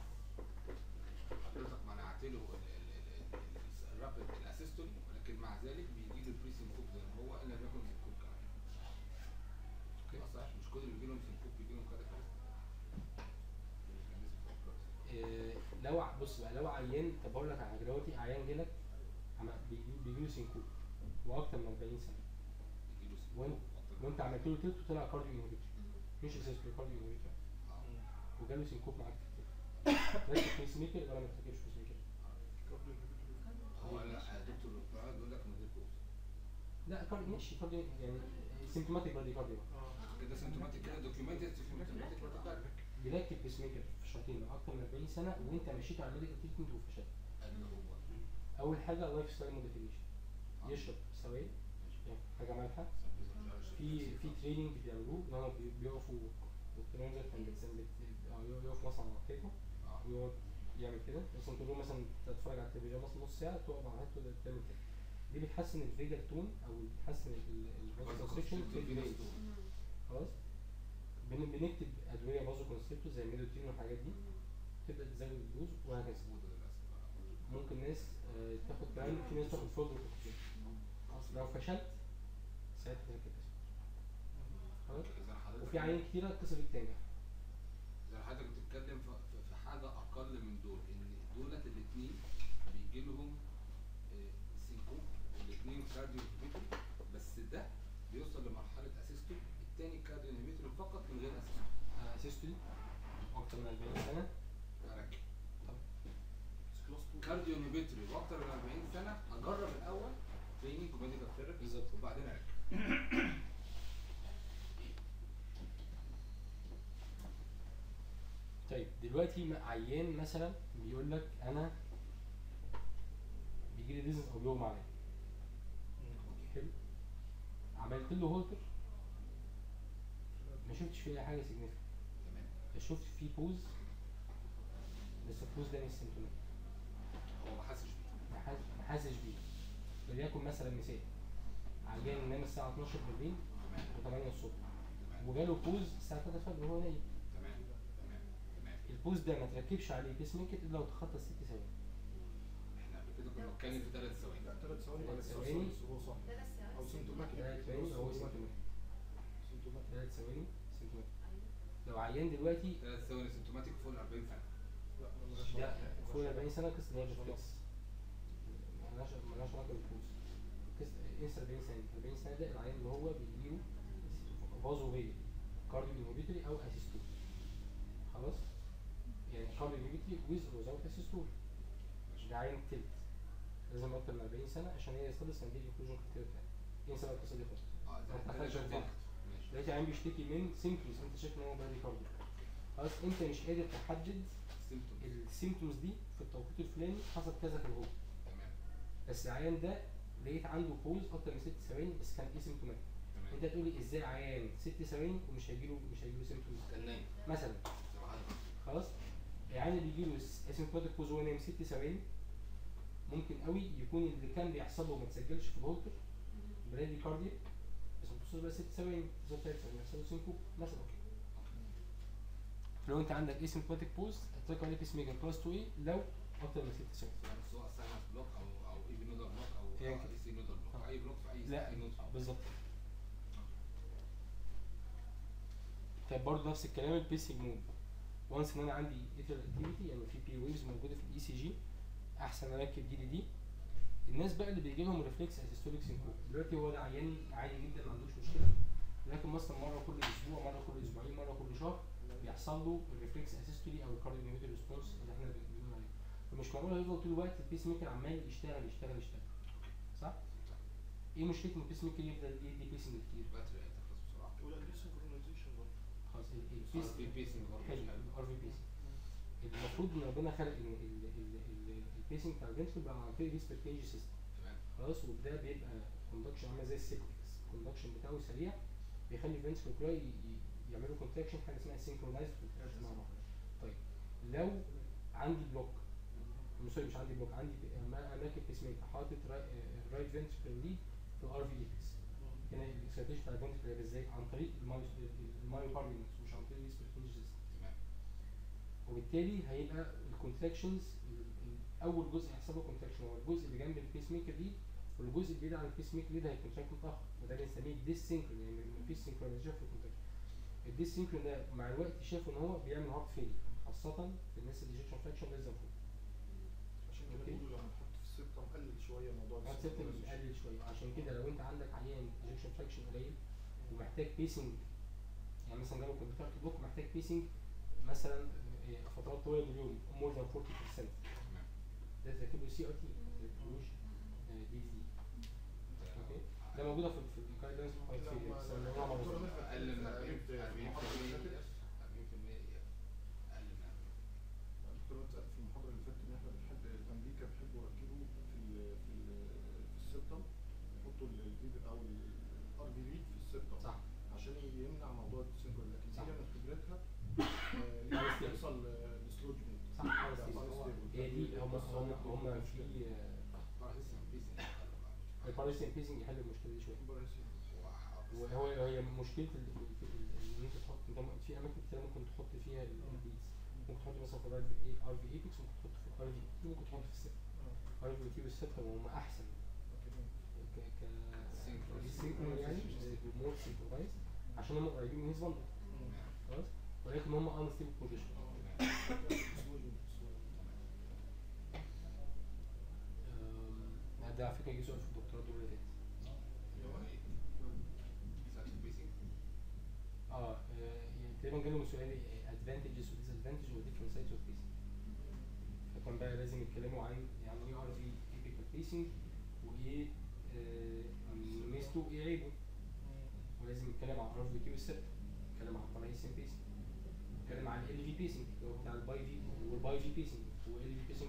حضرتك منعت له ال- ال- ال- ال- ال rapid ال asystole ولكن مع ذلك بيجي له ال presyncope زي ما هو ان لم مش كل اللي بيجي لهم syncope بيجي لهم كده آه، لو بص بقى لو عيان طب بقول لك على دلوقتي عيان جالك بيجي- بيجيله syncope وأكتر من 40 سنة. له وانت وإنت عملت له test وطلع cardioinhibitory مش asystole cardioinhibitory وجاله syncope معاك في ال test ركب pacemaker ولا ما تركبش pacemaker هو لا دكتور بيقول لك من غير لا cardio ماشي cardio يعني symptomatic bradycardia كده symptomatic كده documented symptomatic protocol بيركب pacemaker في شرطين لو أكتر من 40 سنة وأنت مشيت على ال medical treatment وفشلت. أول حاجة lifestyle modification يشرب سوائل يعني حاجة مالحة. في في training بيعملوه إن هم بي- بيقفوا كان بيتسمى بت- آه يقف مثلا على الحيطة ويقعد يعمل كده. مثلا تقول له مثلا تتفرج على التلفزيون مثلا نص ساعة تقف على الحيطه تعمل كده. دي بتحسن ال vagal tone أو بتحسن ال vasoconstriction في خلاص؟ بن- بنكتب أدوية vasoconstrictor زي ال midodrine والحاجات دي تبدأ تزود ال dose وهكذا. ممكن ناس آه، تاخد كمان في ناس تاخد فولدر لو فشلت ساعتها خلاص؟ وفي عيان كتيرة دي بتنجح زي حضرتك بتتكلم في حاجة أقل من دول ان دولت الاثنين بيجي لهم syncope والاثنين cardioinhibitory بس ده بيوصل لمرحله asystole الثاني cardioinhibitory فقط من غير asystole asystole أكتر من 40 سنه اركب class 2 cardioinhibitory وأكتر من 40 سنه هجرب الأول training و medical therapy بالظبط. وبعدين اركب طيب دلوقتي عيان مثلا بيقول لك أنا بيجي لي dizziness أو بيغمى عليا. حلو؟ عملت له هولتر. ما شفتش فيه أي حاجة significant تمام. شفت فيه pause بس ال pause ده مش symptomatic هو ما حسش بيه. ما حاس- ما حاسش بيه. وليكن مثلا مثال. عيان نام الساعة 12 بالليل تمام. و8 الصبح. وجاله pause الساعة 3 الفجر وهو نايم. ال pause ده ما تركبش عليه pacemaker إلا لو تخطى الست ثواني. إحنا قبل كده كنا بنتكلم في ثلاث ثواني. لا ثلاث ثواني. ثلاث ثواني. ثلاث أو ثواني symptomatic. ثلاث ثواني symptomatic. symptomatic. ثلاث ثواني؟ symptomatic. لو عيان دلوقتي ثلاث ثواني. symptomatic فوق ال 40 سنة. لا ملهاش لا علاقة. فوق 40 سنة قصة اللي هي خلاص. reflex مالهاش مالهاش علاقة بال pause لسه 40 سنة. 40 سنة ده العيان اللي هو بيجيله vasovagal cardio أو اسيستول خلاص يعني inhibitory with without asystole ده عيان tilt لازم أكتر من 40 سنة عشان هي ISSUE study inclusion criteria بتاعي. ينسى بقى القصة دي خالص آه ده tilt. ماشي. دلوقتي عيان بيشتكي من symptoms أنت شايف إن هو bradycardia خلاص أنت مش قادر تحدد. ال symptoms دي في التوقيت الفلاني. حصل كذا في الغدة تمام. بس العيان ده لقيت عنده pause أكتر من ست ثواني بس كان إيه asymptomatic أنت تقول لي إزاي عيان ست ثواني ومش هيجيله مش هيجيله كان نايم مثلا. خلاص؟ العيان اللي بيجيله asymptomatic pause وهو نايم ست ثواني. ممكن قوي يكون اللي كان بيحصل له ما تسجلش في ال Holter bradycardia توصلش بقى ست ثواني توصل ثلاث ثواني يحصل له syncope مثلا لو انت عندك asymptomatic pause هتلاقي عليه pacemaker class 2 A لو أكتر من ست ثواني. يعني سواء sinus block أو أو AV nodal block أو هي إي. سي nodal block. آه. أي block في أي لا اي بالظبط. طيب برضه نفس الكلام ال pacing mode once إن أنا عندي atrial activity يعني في P waves موجودة في ال ECG أحسن أركب DDD الناس بقى اللي بيجي لهم reflex asystolic syncope دلوقتي هو ده عيان عادي جدا ما عندوش مشكلة. لكن مثلا مرة كل أسبوع مرة كل أسبوعين مرة كل شهر بيحصل له ال reflex asystole أو ال cardio response اللي إحنا بنقول عليه. فمش معقول هيفضل طول الوقت ال pacemaker عمال يشتغل يشتغل يشتغل. صح؟ إيه مشكلة إن ال pacemaker يفضل يدي pacing كتير؟ ال battery هتخلص بسرعة. خلاص ال- RV apex بي pacing برضه حلو. ال RV pace المفروض ان ربنا خلق ال pacing بتاع ال ventricle بقى عن طريق His-Purkinje system تمام. خلاص وده بيبقى conduction عامل زي السيبتكس ال conduction بتاعه سريع بيخلي ال ventricle كلها ي- ي- يعملوا contraction حاجة اسمها synchronized مع بعض طيب لو عندي block sorry مش عندي block عندي اماكن pacemaker حاطط right ventricle lead في ال RV apex هنا ال excitation بتاع ال ventricle هيبقى إزاي عن طريق ال myocardium مش عن طريق system تمام. وبالتالي هيبقى ال contractions أول جزء هيحصل له contraction هو الجزء اللي جنب ال pacemaker دي والجزء البعيد عن ال pacemaker ده هي contract متاخر وده بنسميه dyssynchrony يعني مفيش synchronization في ال contraction ال dyssynchrony ده مع الوقت شافوا إن هو بيعمل heart failure خاصة في الناس اللي ejection fraction لازم فوق. عشان كده. بيقولوا في مقلل شوية موضوع ال synchronization. بيقلل شوية. عشان كده لو انت عندك عيان ejection fraction قليل ومحتاج pacing يعني مثلا جاله complete block محتاج pacing مثلا آه، فترات طويلة من اليوم more than 40% تمام ده تركب له CRT ما تركبلوش DDD okay ده موجودة في في ال guidelines أقل من 40 قالت في 40% المحاضرة اللي فاتت 40% أقل من 40 الدكتور ميرفت قالت في المحاضرة اللي فاتت ان إحنا بنحب في أمريكا بيحبوا يركبوا في ال في ال في ال septum يحطوا الفيبر أو ال RV lead في ال septum صح عشان يمنع موضوع ال dyssynchrony لكن صح. هي من خبرتها آه، Unstable. لما بيحصل السلوجمنت صح خالص هي دي هم هم هم في باراسيتم بيسنج الباراسين بيسنج يحل المشكلة دي شوية. وهو هي مشكلة إن أنت تحط في أماكن كتير ممكن تحط فيها البيتس ممكن تحط مثلا في الار في ار في ايبكس ممكن تحط في الار في ممكن تحط في السيت ار في تي والسيت هم أحسن. ك ك. سينكرون يعني more synchronized عشان هم قريبين من His خلاص؟ ولكن هم unstable position ده على فكره يجي سؤال في الدكتوراه الدور اللي فاتت اللي هو إيه؟ sites ال pacing آه آه، يعني تقريبا جالهم سؤال advantages و disadvantage و different sites of pacing فكان بقى لازم يتكلموا عن يعني إيه RV apical pacing وايه ميزته وايه عيبه. ولازم يتكلم عن RVOT وال septum يتكلم عن para-Hisian pacing يتكلم عن LV pacing اللي هو بتاع ال BiV وال BiV pacing و LV pacing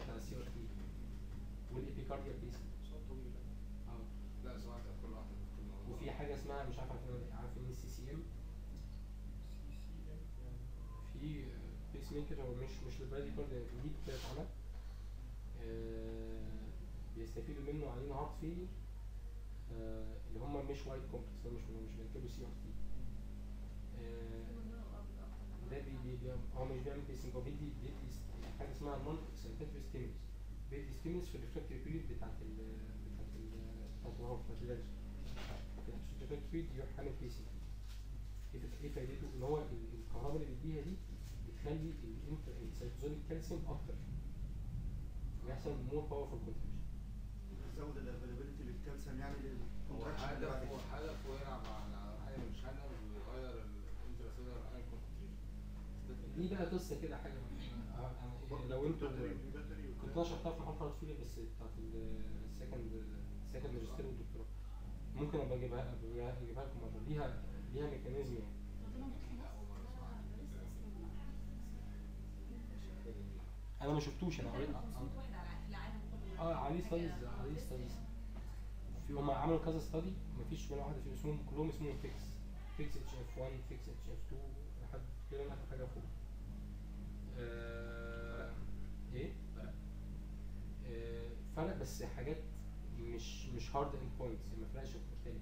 بتاع ال CRT وال epicardial pacing آه. لا سمعت كل موضوع وفي حاجة اسمها مش عارف عارفين ولا لأ، عارفين ال CCM في pacemaker هو مش مش لل bradycardia جديد كده اتعمل آه، بيستفيدوا منه عيانين heart failure اللي هم مش wide complex مش مش بيركبوا CRT ده بي بي هو مش بيعمل pacing هو بيدي بيدي حاجة اسمها non-excitatory stimulus بيدي stimulus في ال refractory period بتاعت ال بتاعت ال بتاعت ال heart بتاعت الالرجي ال refractory period يروح عامل pacing ف- إيه فايدته؟ إن هو ال- الكهرباء اللي بيديها دي بتخلي ال cytosolic calcium أكتر. ويحصل more powerful contraction بتزود ال availability لل calcium يعني هو لل contraction اللي بعد هدفه كده هدفه يلعب على على ion channel ويغير ال intracellular concentration دي بقى قصة كده حاجة لو أنتوا كنت أنا شرحتها في محاضره failure بس بتاعت ال second second ماجستير والدكتوراه. ممكن أبقى اجيبها أجيبها لكم مرة. ليها ليها mechanism يعني. أنا ما شفتوش أنا قريت آه عليه studies عليه studies في هم عملوا كذا study مفيش ولا واحدة فيهم اسمهم كلهم اسمهم فيكس فيكس اتش اف 1 فيكس اتش اف 2 لحد كده آخر حاجة فوق. آه إيه؟ فرق. آه فرق بس حاجات مش مش hard end points ما فرقش في التاني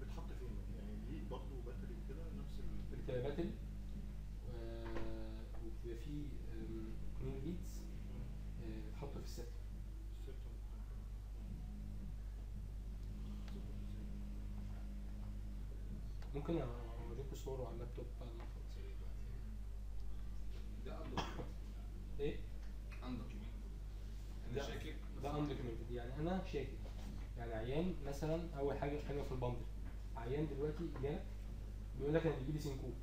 بتحط فين؟ يعني دي برضه battery كده نفس ال بتبقى battery ممكن اوريكم صوره على اللابتوب اخلص ده إيه؟ under أنا شاكك. ده undocumented يعني أنا شاكك. يعني عيان مثلا أول حاجة حاجة في ال bundle عيان دلوقتي جالك بيقول لك أنا بيجي لي syncope.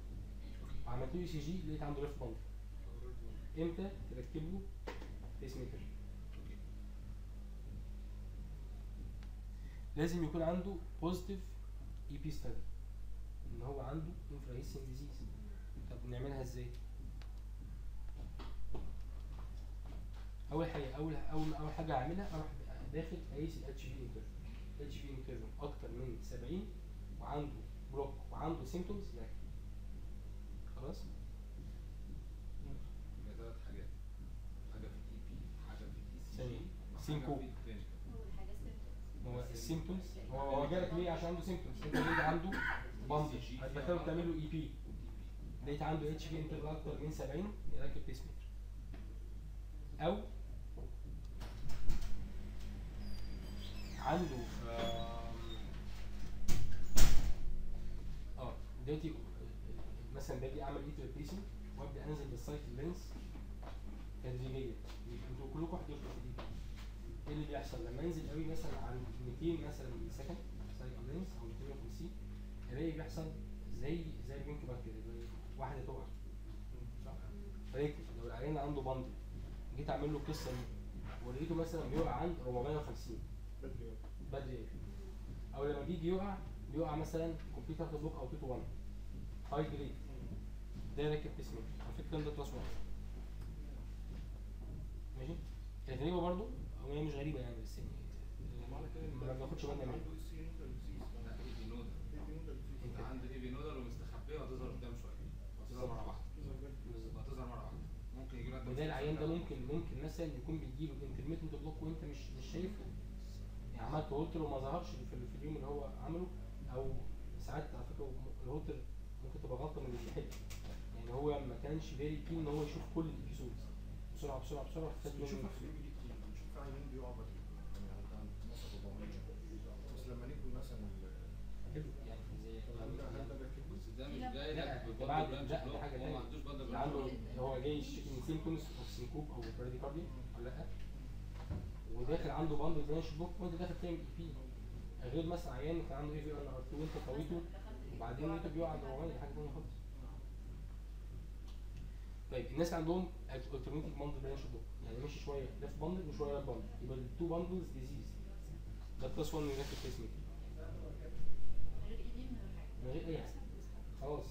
عملت له ECG لقيت عنده left bundle إمتى تركب له pacemaker لازم يكون عنده positive EP study إن هو عنده inflammation disease طب نعملها إزاي؟ أول حاجة أول أول أول حاجة هعملها أروح داخل أقيس ال HV interval ال HV interval أكتر من 70 وعنده block وعنده symptoms يركب خلاص؟ ثلاث حاجات. حاجة في P حاجة في ECG. syncope. هو ال symptoms هو هو جالك ليه عشان عنده symptoms انت ليه عنده bundle هتدخله تعمل له EP لقيت عنده HV interval أكتر من 70 يركب pacemaker أو عنده آم، آه دلوقتي مثلا باجي أعمل atrial pacing وأبدأ أنزل بال cycle length تدريجيا. أنتوا كلكم بتخرجوا في دي إيه اللي بيحصل؟ لما أنزل قوي مثلا عن 200 مثلا second cycle length أو 250 الاقي بيحصل زي زي ال Wenckebach كده واحدة تقع صح لو العيان عنده bundle جيت اعمل له القصة دي ولقيته مثلا بيقع عند 450 بدري بدري أو لما بيجي يقع بيقع مثلا complete block أو two to 1 high grade ده راكب pacemaker على فكره الكلام ده class 1 ماشي هي غريبه برضو أو هي مش غريبه يعني بس يعني ما بناخدش بالنا منها عنده AV nodal disease لا AV nodal AV nodal AV nodal ومستخبيه وهتظهر قدام شوية. وهتظهر مرة واحدة. بالظبط وهتظهر مرة واحدة. ممكن يجي لك وده العيان ده ممكن ممكن مثلا يكون بيجيله intermittent block وانت مش مش شايفه. يعني عملت هولتر وما ظهرش في, ال- في اليوم اللي هو عمله أو ساعات على فكرة الهولتر ممكن تبقى غلطة من اللي بيحب يعني هو ما كانش فيري كين إن هو يشوف كل الإبيسودز. بسرعة بسرعة بسرعة بس خد بنشوفها منه في الام دي كتير. بنشوف في عيانين بيقعوا بدري يعني عند عند مثلا 400 بس لما نيجي مثلا ال- حلو يعني زي هل ده هل ده بيركبه؟ بس ده مش لا، جاي لا، لك ده ببندل بعد- برانش لا، ده بلوك حاجة هو ما تانية. عندوش بندل اللي برانش عنده جاي شيكين سيمبتومز اوف سينكوب أو براديكارديا ولا لا وداخل عنده باندل برانش بلوك وأنت داخل تعمل إي بي. غير مثلا عيان كان عنده إي في ار 2 وانت طويته وبعدين أنت بيقع 400 دي حاجة ثانية خالص طيب الناس عندهم alternative bundle branch block يعني ماشي شوية left bundle وشوية right bundle يبقى ال two bundles diseased ده class 1 من غير pacemaker من غير أي حاجة. خلاص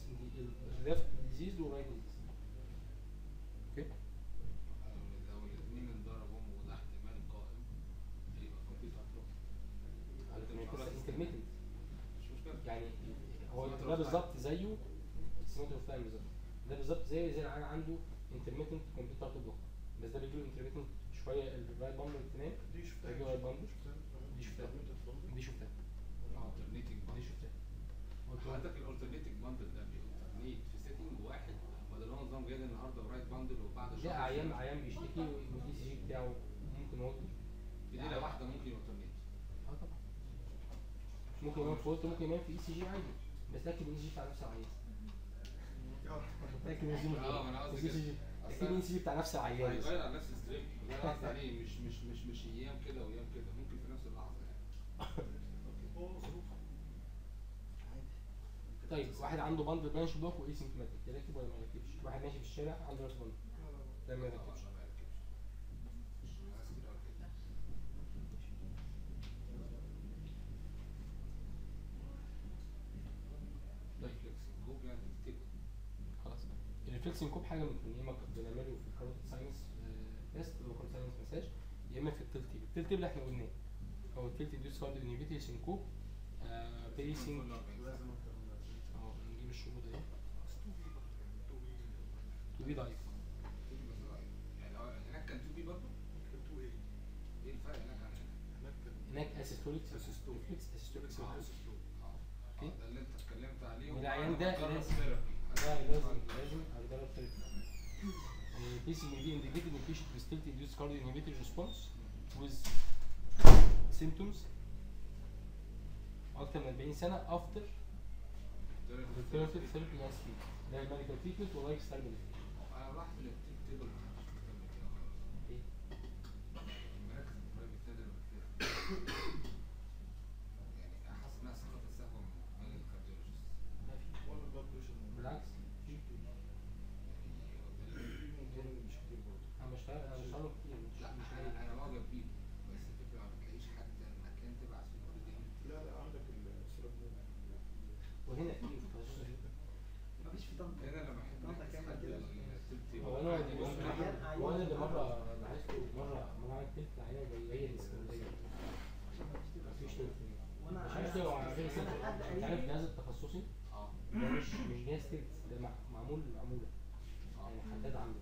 ال left diseased وال right diseased okay لو الاثنين انضربوا وده احتمال قائم يبقى complete block على intermittent مش مشكله يعني هو Symmetrical ده. بالظبط زيه. cemetery of time بالظبط ده بالظبط زي زي العيان عنده intermittent complete block بس ده بيجيله intermittent شوية ال right bundle تنام دي شفتها. bundle شفتها. دي شفتها. دي شفتها. alternating دي. شفتها. حضرتك ال alternating bundle ده بي alternate في setting واحد. ولا هو نظام جاي النهارده ب right bundle وبعد شهر ده عيان عيان بيشتكي وال ECG بتاعه ممكن هو في ليلة واحدة ممكن ال alternate آه طبعا. ممكن ينام في وقت ممكن ينام في ECG عادي. بس لكن ال ECG بتاع نفس العيان. لكن آه ما أنا قصدي ال EC كده. G أكيد ال ECG بتاع نفس العيان. هيغير على نفس ال strip اللي قصدي عليه مش مش مش مش أيام كده وأيام كده. ممكن في نفس اللحظة يعني. طيب واحد عنده bundle branch block و asymptomatic يركب ولا ما يركبش؟ واحد ماشي في الشارع عنده right bundle ده ما يركبش ما يركبش ناس كتير قوي كده طيب فليكس جوب يعني تكتب خلاص الريفلكسنج كوب حاجة من كنا بنعمله في الكاروتيد ساينس تيست لوكال ساينس مساج يا إما في التلت تيب التلت تيب اللي إحنا قلناه. هو التلت انديوس كارد انهبيتي سينكوب لازم آه نجيب الشروط أهي. 2B ضعيف يعني هناك كان 2B برضه إيه الفرق هناك عن؟ هناك. آه ده اللي أنت اتكلمت عليه. والعيان ده لازم-. ده This may be indicated in patient with tilt induced cardioinhibitory response with symptoms أكتر من 40 سنة after alternative therapy has been ده medical treatment و life style modification أنا بلاحظ ان التيب تيبل مش مهتم كده خالص. إيه؟ المراكز البرايفت نادر ما كتير. يعني حاسس انها ثقة السهوة من من الكارديولوجيست ما في ولا البلاد بريشر بالعكس مش كتير في مونيتورنج مش كتير برضه أنا بشتغل أنا بشتغل كتير مش لا مش أنا قليل. أنا معجب بيه بس الفكرة ما بتلاقيش حد مكان تبعت فيه كل ده لا لا عندك السيرابنوم وهنا في في التخصص ده. مفيش في طنطا هنا لما احب طنطا نركز كامل حد كده التيب تيبل هو أنا عادي اللي ممكن عيان- عيان. هو أنا اللي مرة لاحظته مرة مرة عملت تلت العينة جاية هي الإسكندرية مفيش تلت وأنا مش عارف ليه هو على فكرة أنا حد انت قريب عارف الجهاز التخصصي آه ده مش مش جهاز تلت ده مع- معمول عمولة آه يعني حداد عامله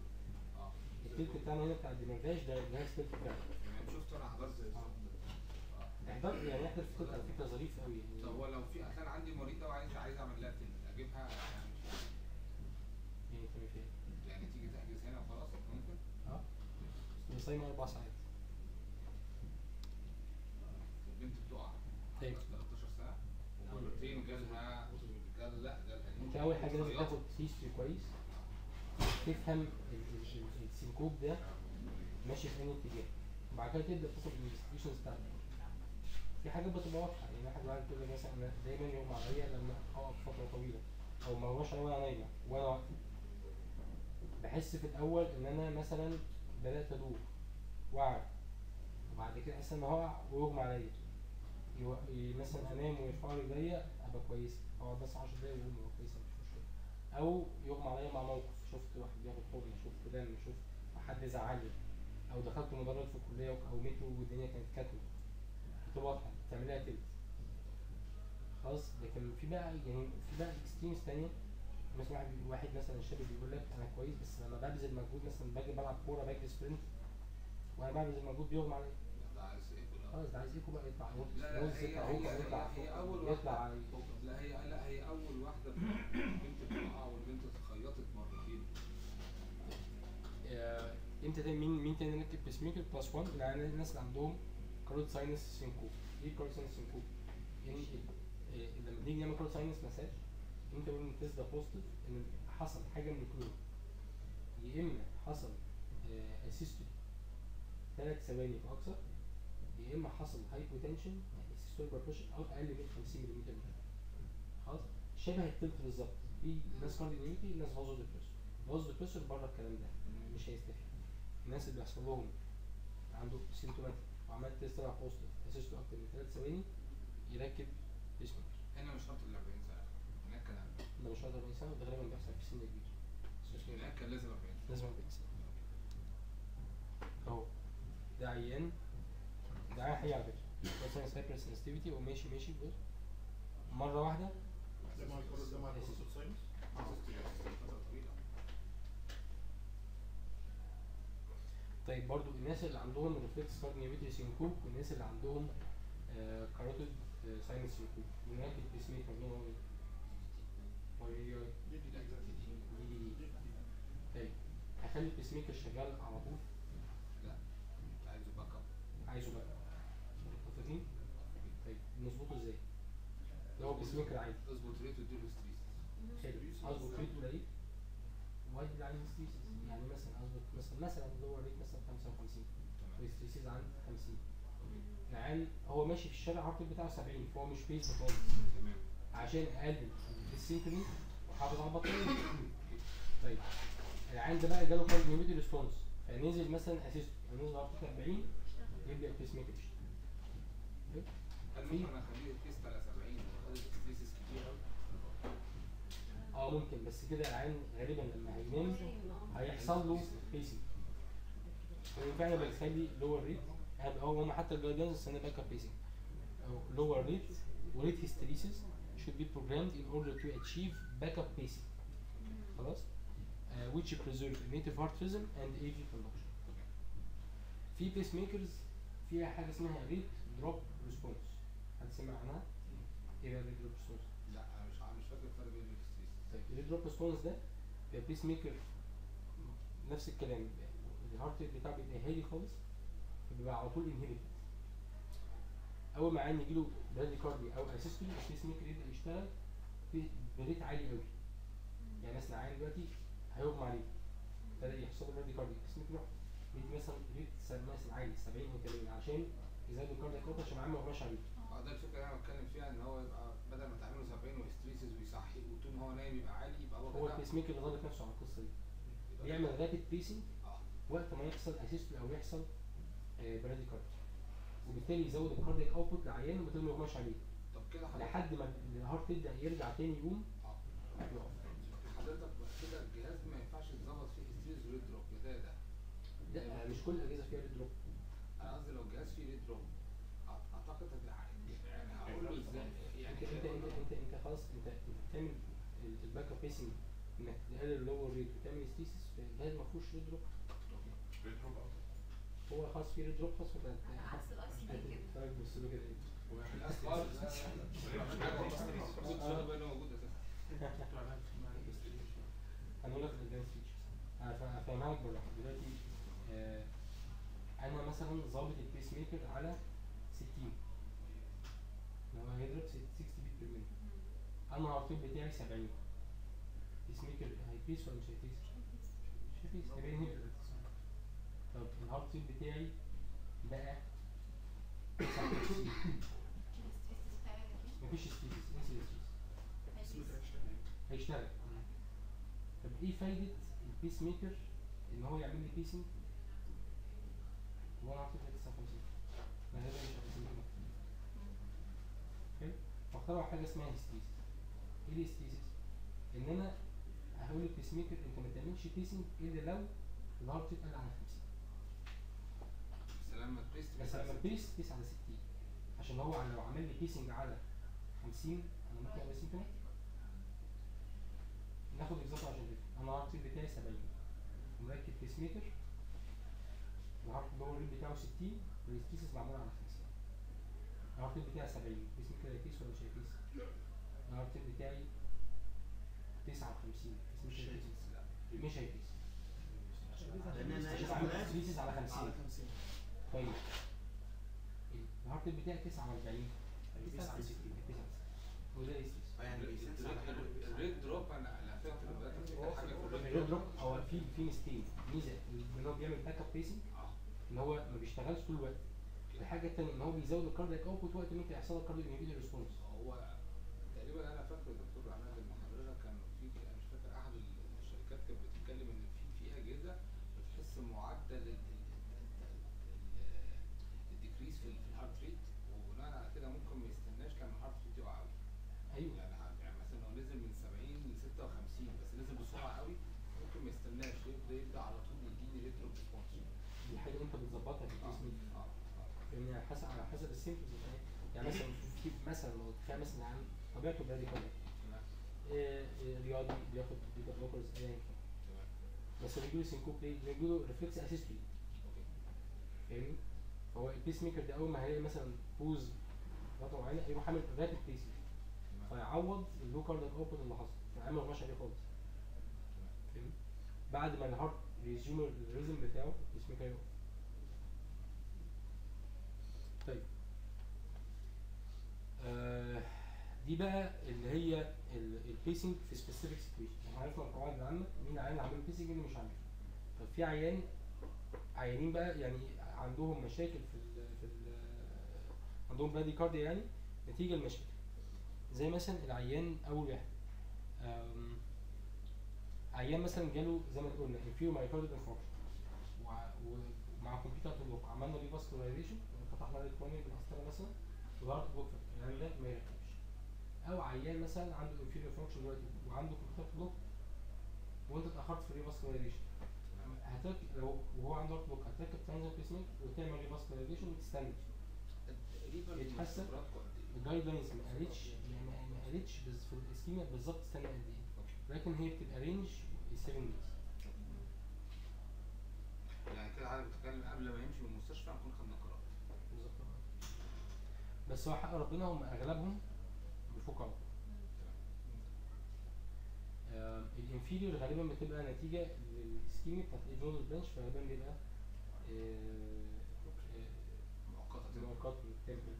آه التلت بتاعنا هنا بتاع الدماغاش ده جهاز تلت فعلا يعني شفت أنا حضرت احضر يعني احضر في تلت على فكرة ظريف قوي يعني طب هو لو في اصل أنا عندي مريضه وعايز عايز اعمل لها تلت اجيبها يعني يعني تعمل فيها يعني تيجي تحجز هنا وخلاص ممكن آه بس صايمة أربع ساعات البنت بتقع طيب 13 سنه ومرتين جالها جال لا جالها انت أول حاجة لازم تاخد history كويس تفهم ال- ال- ال- ال syncope ده ماشي في أنهي اتجاه كده تبدأ تاخد ال investigations بتاعتك في حاجات بتبقى واضحة يعني واحد واحد كده مثلا أنا دايما يغمى عليا لما أقف فترة طويلة أو ما اغماش عليا وأنا نايمة وأنا واقف بحس في الأول إن أنا مثلا بدأت أدور وأعرف وبعد كده أحس إن هقع ويغمى عليا. مثلا أنام ويرفعوا رجليا أبقى كويس. أقعد بس 10 دقايق ابقى كويس مفيش مشكلة. أو يغمى عليا مع موقف شفت واحد بياخد حقن شفت دم شفت حد زعلني. أو دخلت مدرج في الكلية مترو والدنيا كانت كاتمه بتبقى واضحه تعملها tilt خلاص لكن في بقى يعني في بقى extremes تانية. مثلا واحد واحد مثلا شاب بيقول لك أنا كويس بس لما ببذل مجهود مثلا باجي بلعب كورة باجي sprint وأنا ببذل مجهود بيغمى عليا. ده عايز إيه خلاص ده عايز يكو بقى يطلع ينط لا لا ينط هي يطلع يطلع هي, أول يطلع لا هي لا هي أول واحدة البنت بتقع والبنت اتخيطت مرتين. إمتى تاني مين مين تاني نركب pacemaker class 1 يعني الناس اللي عندهم carotid sinus syncope إيه carotid sinus syncope؟ يعني آه، لما بنيجي نعمل carotid sinus massage انت قول ان ال test ده positive ان حصل حاجة من الاثنين يا اما حصل asystole ثلاث ثواني فاكثر يا اما حصل hypotension يعني systolic pressure أو أقل من 50 ملم خلاص شبه ال tilt بالظبط في ناس cardioinhibitory ناس vasodepression vasodepression بره الكلام ده مش هيستفيد الناس اللي بيحصل لهم عنده symptomatic وعملت test طلع positive asystole أكتر من ثلاث ثواني يركب pacemaker هنا مش شرط ال 40 سنه هناك كان 40 ده مش 40 سنه وده غالبا بيحصل في سن كبير. بس هناك كان لازم 40 سنه لازم 40 سنه أهو. ده عيان ده عيان حقيقي على فكرة. ده ساينس هايبر سنسيتيفيتي وماشي ماشي بص مرة واحدة. ده مع الكورس ده مع الكورس ساينس فتره طويله طيب برضو الناس اللي عندهم ريفلكس كارديوميتري سينكوب والناس اللي عندهم آه carotid آه sinus syncope ونركب pacemaker هو مين؟ دي دي طيب هخلي ال pacemaker شغال على طول. لا عايزه back up عايزه بقى. متفقين؟ طيب نظبطه إزاي؟ هو pacemaker عادي. أظبط rate وأديله hysteresis. حلو. أظبط rate وادي العيان hysteresis يعني مثلا قصدك مثلا مثلا لور ريت مثلا 55 والستيسيس عند 50 العين هو ماشي في الشارع ريت بتاعه 70 فهو مش بيس خالص. تمام. عشان اقلل السينكري واحافظ على البطارية. طيب العين ده بقى جاله كارد نيوميتي ريسبونس. فنزل مثلا أسيست نزل هارت ريت 40 يبدأ البيس ميكر. يشتغل هل في- ممكن أخليه التيست على 70 وخد الاكسبريسيس كتير قوي آه ممكن. بس كده العين غالبا لما هينام هيحصل له pacing فعلا بيخلي lower rate هو هم حتى ال guidelines السنة back up pacing lower rate و rate hysteresis should be programmed in order to achieve backup pacing. خلاص؟ uh, which preserve native heart rhythm and AV conduction في pacemakers فيها حاجة اسمها rate drop response حد سمع عنها؟ إيه بقى ال rate drop response؟ لا أنا مش مش فاكر الفرق بين ال rate drop response ده pacemaker نفس الكلام. ال heart rate بتاعه بيبقى هادي خالص فبيبقى على طول inhibit أول ما عيان يجيله bradycardia أو asystole ال pacemaker يبدا يشتغل ب rate عالي قوي يعني مثلا عيان دلوقتي هيغمى عليه بدا يحصل له bradycardia ال pacemaker بيدي مثلا rate مثلا عالي 70 و 80 عشان يزود ال cardiac output عشان العيان ما يغماش عليه. آه ده الفكرة اللي أنا بتكلم فيها إن هو يبقى بدل ما تعمله 70 و hysteresis ويصحي وطول ما هو نايم يبقى عالي يبقى هو هو ال pacemaker اللي نفسه على القصة دي. بيعمل rapid pacing وقت ما يحصل asystole أو يحصل bradycardia وبالتالي يزود ال cardiac output للعيان وبالتالي ما يغماش عليه. طب كده لحد ما ال heart يبدا يرجع تاني يقوم. يقف حضرتك كده الجهاز ما ينفعش يتظبط فيه hysteresis و rate drop ده ده. لا مش كل الأجهزة فيها rate drop أنا قصدي لو الجهاز فيه rate drop أعتقد هتبقى يعني هقول له إزاي؟ يعني أنت أنت أنت أنت, خلاص أنت بتعمل ال back up pacing إنك تقلل ال lower rate وتعمل hysteresis فالجهاز ما فيهوش rate drop هو خلاص فيه rate drop خلاص فانت عكس ال ICD كده. هتتفرج بص له كده. أساسا هنقول لك ال advanced features هفهمها لك بالراحه دلوقتي آه أنا مثلا ظابط ال pacemaker على 60 لو هيضرب 60 beat per minute أنا ال heart rate بتاعي 70 ال pacemaker هي pace ولا مش هي pace؟ مش هي pace هيبقى ال heart rate بتاعي بقى 59 ال hysteresis بتاعي كده مفيش hysteresis انسي ال hysteresis هيشتغل. طب إيه فايدة ال pacemaker ان هو يعمل لي pacing وأنا عارف 59 ما هذا مش 50 حلو فاخترعوا حاجة اسمها hysteresis إيه ال hysteresis؟ ان أنا هقول لل pacemaker انت ما تعملش pacing إلا لو ال heart rate قل على 50 بس لما ت pace بس لما pace على 60 عشان هو لو عمل لي pacing على 50 أنا ممكن أعمل symptom ناخد example عشان كده أنا ال heart rate بتاعي 70 ومركب pacemaker ال heart lower rate بتاعه 60 وال hysteresis معمول على 50 ال heart rate بتاعي 70 ال pacemaker هي pace ولا مش هي pace؟ ال heart rate بتاعي 59 ال pacemaker هي pace. مش هي pace. لأن أنا عامل على 50 طيب. ال heart بتاعي 49 هي pace على 60 هي pace على 60 وده ي pace يعني ال rate drop أنا أنا فاكر ال rate drop. هو في في ميزتين. ميزة ان هو بيعمل backup pacing آه. إن هو ما بيشتغلش طول الوقت. الحاجة الثانية إن هو بيزود ال cardiac output وقت ما انت يحصل لك cardioinhibitory response هو تقريبا أنا فاكر يا دكتور عماد ان حضرتك كان في أنا مش فاكر أحد الشركات كانت بتتكلم إن في في اجهزه بتحس معدل ال- ال- ال- ال- ال decrease في ال- في ال heart rate وبناء على كده ممكن ما يستناش لما ال heart rate يقع قوي أيوه يعني ه- يعني مثلا لو نزل من 70 ل 56 بس نزل بسرعة قوي ممكن ما يستناش يبدا يبدا على طول يديني rate drop response دي حاجة انت بتظبطها في آه الجسم آه لأن على حسب على حسب ال symptoms يعني مثلا في مثلا لو تخيل مثلا طبيعته تمام آه، آه، رياضي بياخد beta blockers ايا كان بس بيجيله syncope ليه؟ بيجيله reflex Okay فاهمني؟ هو ال pacemaker ده أول ما هيلاقي مثلا pause فتره معينة يروح عامل pacing تمام فيعوض ال low cardiac output اللي حصل فعمل ما عليه خالص؟ بعد ما ال heart resume ال rhythm بتاعه ال pacemaker يقف طيب آه دي بقى اللي هي ال pacing في specific situation إحنا عرفنا القواعد العامه مين اللي عامل pacing مين مش عامل طب في عيان عيانين بقى يعني عندهم مشاكل في ال في ال عندهم bradycardia يعني نتيجة لمشاكل زي مثلا العيان أول واحد. عيان مثلا جاله زي ما قلنا myocardial infarction. وع- ومع complete block عملنا revascularization فتحنا عليه كوانين بالقسطره مثلا وضغط block ده ما يركبش أو عيان مثلا عنده inferior infarction دلوقتي وعنده complete block وأنت اتأخرت في ال revascularization هتركب لو وهو عنده heart block هتركب transvenous pacemaker وتعمل revascularization وتستنى يتحسن. ال guidelines ما قالتش ما قالتش في ال ischemia بالظبط استنى قد إيه. لكن هي بتبقى range 7 days يعني كده حضرتك بتتكلم قبل ما يمشي من المستشفى هنكون خدنا بس هو حق ربنا هم أغلبهم بيفوقوا. ال inferior غالبا بتبقى نتيجة لل ischemia بتاعت ال AV nodal branch فغالبا بيبقى مؤقتة مؤقت. temporary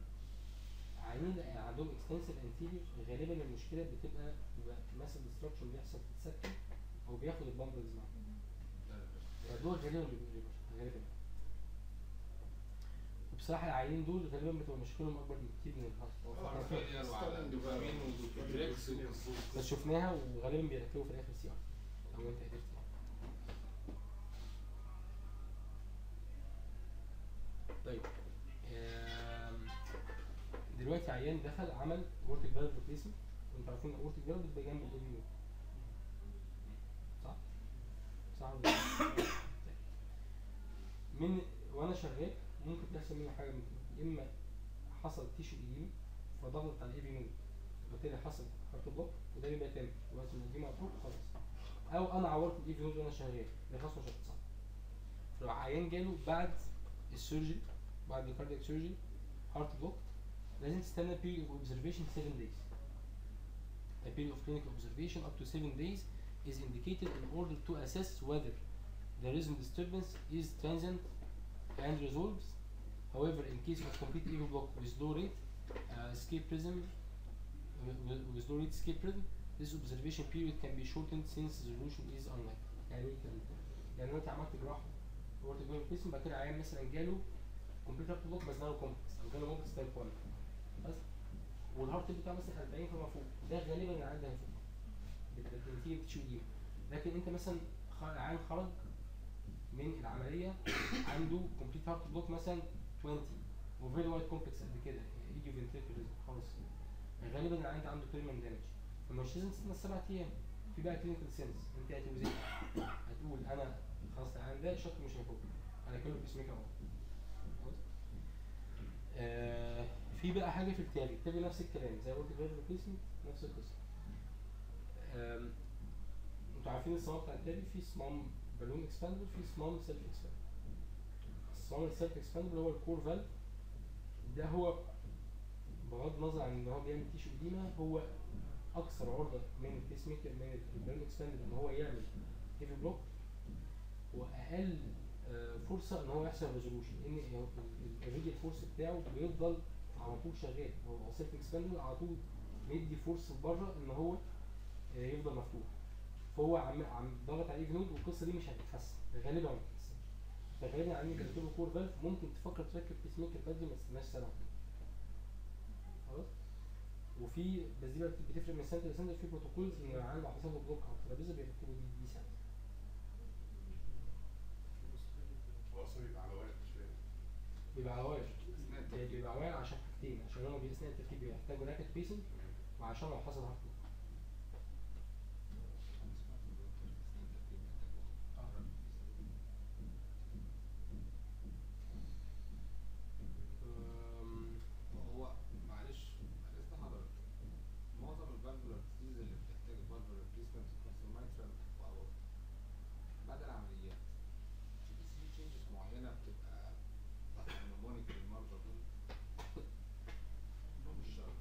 عيانين عندهم extensive anterior غالبا المشكلة بتبقى massive destruction بيحصل في السكن أو بياخد ال bundles معاه فدول غالبا غالبا. وبصراحه العيانين دول غالبا بتبقى مشكلتهم أكبر بكتير من ال heart وقصص بس شفناها وغالبا بيركبوا في الآخر CRT لو أنت قدرت يعني. طيب دلوقتي عيان دخل عمل aortic valve replacement وانتوا عارفين ال aortic valve بتبقى جنب ال AV صح؟ صح ولا لأ؟ طيب. من وأنا شغال ممكن تحصل مني حاجة من. يا إما حصل tissue edema فضغط على ال AV node وبالتالي حصل heart block وده بيبقى تاني وقت ما دي مقطوع خلاص أو أنا عورت ال AV node وأنا شغال ده خلاص مش هتصح فلو عيان جاله بعد ال surgery بعد ال cardiac surgery heart block لازم تستنى period of observation 7 days A period of clinical observation up to 7 days is indicated in order to assess whether the rhythm disturbance is transient and resolves. However, in case of complete AV block with low rate uh, escape rhythm, with, low rate escape rhythm, this observation period can be shortened since resolution is unlikely. يعني إيه الكلام ده؟ يعني لو انت عملت جراحه ورت جوه الجسم بعد كده عيان مثلا جاله كمبيوتر بلوك بس جاله كومبلكس أو جاله موكس تايب 1 بس. وال heart بتاعه مثلا 40 فما فوق. ده غالبا العيان ده هيفوق. بت- بنتيجه tissue edema لكن أنت مثلا عيان خرج من العملية عنده complete heart block مثلا 20 و very wide complex قد كده يجي ventricular خالص غالبا العيان ده عنده permanent damage فمش لازم تستنى السبع أيام في بقى clinical sense أنت هتوزن هتقول أنا خلاص العيان ده شكله مش هيفوق أنا كله pacemaker أهو؟ آه في بقى حاجة في ال TAVI. ال TAVI نفس الكلام. زي ما قلت غير replacement نفس القصة. أنتوا عارفين الصمام بتاع ال TAVI؟ في صمام balloon expandable في صمام self expandable الصمام ال self expandable اللي هو ال CoreValve. ده هو بغض النظر عن إن هو بيعمل tissue edema هو أكثر عرضة من ال pacemaker من ال balloon expandable إن هو يعمل AV block وأقل آه، فرصة إن هو يحصل resolution لأن ال radial force بتاعه بيفضل على طول شغال. هو self expandable على طول بيدي force بره إن هو آه، يفضل مفتوح. فهو عم عم ضغط على ال AV node والقصة دي مش هتتحسن غالبا. فغالبا عامل له CoreValve ممكن تفكر تركب pacemaker بدري ما تستناش سنه خلاص؟ وفي بس دي بتفرق من center ل center في protocols إن لو حصل له block على الترابيزه بيركبوا دي دي سنه هو أصلا بيبقى على wire مش فاهم بيبقى على wire. بيبقى wire عشان حاجتين عشان بي- اثناء التركيب بيحتاجوا rapid pacing وعشان لو حصل heart block أم، هو معلش معلش ده حضرتك معظم الفالفولار ديزيز اللي بتحتاج فالفولار ريبليسمنت كونسوماترال واورت بعد العمليات في سي تشينجز معينه بتبقى تحت المونيتور المرضى دول مش شرط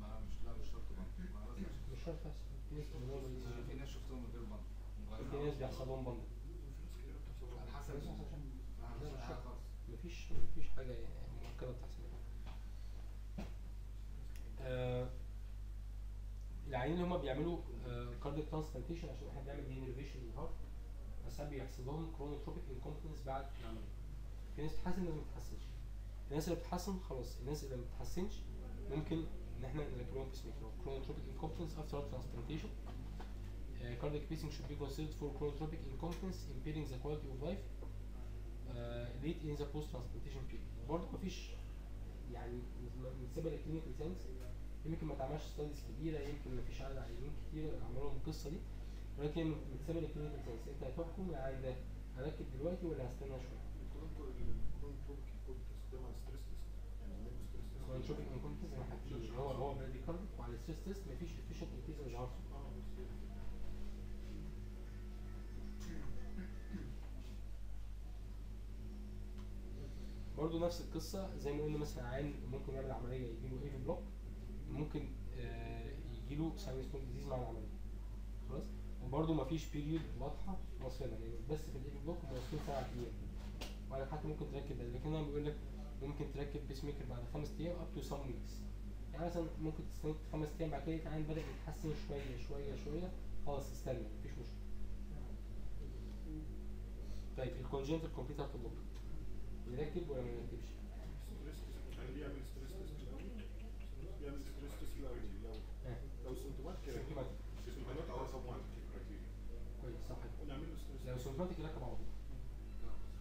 ما مش لا مش شرط برضه ما لازم مش شرط بس في ناس بيعملوها بالإي سي أنا جي. في ناس شفتهم من غير بند في ناس بيحصل لهم بند على حسب في ناس ال- عشان- على لا، حسب مش الحاجة شرط. خالص مفيش مفيش حاجة يعني مؤكدة بتحصل. آه العيانين اللي هم بيعملوا cardiac transplantation عشان إحنا بنعمل denervation لل heart بس بيحصل لهم chronotropic incompetence بعد العملية. في ناس بتتحسن وناس ما بتتحسنش الناس اللي بتتحسن خلاص. الناس اللي ما بتتحسنش ممكن إن إحنا نركب لهم pacemaker chronotropic incompetence after transplantation cardiac pacing should be considered for chronotropic incompetence impairing the quality of life uh, late in the post transplantation period. برضه مفيش يعني بالنسبة لل clinical science يمكن ما تعملش studies كبيرة يمكن ما فيش عدد عيانين كتير عملوا لهم القصة دي ولكن بالنسبة لل clinical science انت هتحكم يعني ده هركب دلوقتي ولا هستنى شوية؟ chronotropic incompetence ما حكيش هو هو bradycardic وعلى ال stress test مفيش increase in the heart rate. آه بس برضه نفس القصة زي ما قلنا مثلا عيان ممكن يعمل عملية يجيله AV block ممكن آه يجيله sinus node disease مع العملية. خلاص؟ وبرضه مفيش period واضحة واصله يعني بس في ال AV block مواصلين سبع أيام. ولا حتى ممكن تركب ده لكن أنا بقول لك ممكن تركب pacemaker بعد خمس أيام up to some weeks يعني مثلا ممكن تستنى خمس أيام بعد كده العيان بدأ يتحسن شوية شوية شوية خلاص استنى مفيش مشكلة. طيب ال congenital complete يركب ولا ما يركبش؟ stress test يعني بيعمل stress test الأول بيعمل stress test الأول لو آه لو symptomatic يركب. symptomatic اسمه هناك اول صفحه في criteria كويس صح كده. ونعمل له stress لو symptomatic يركب على طول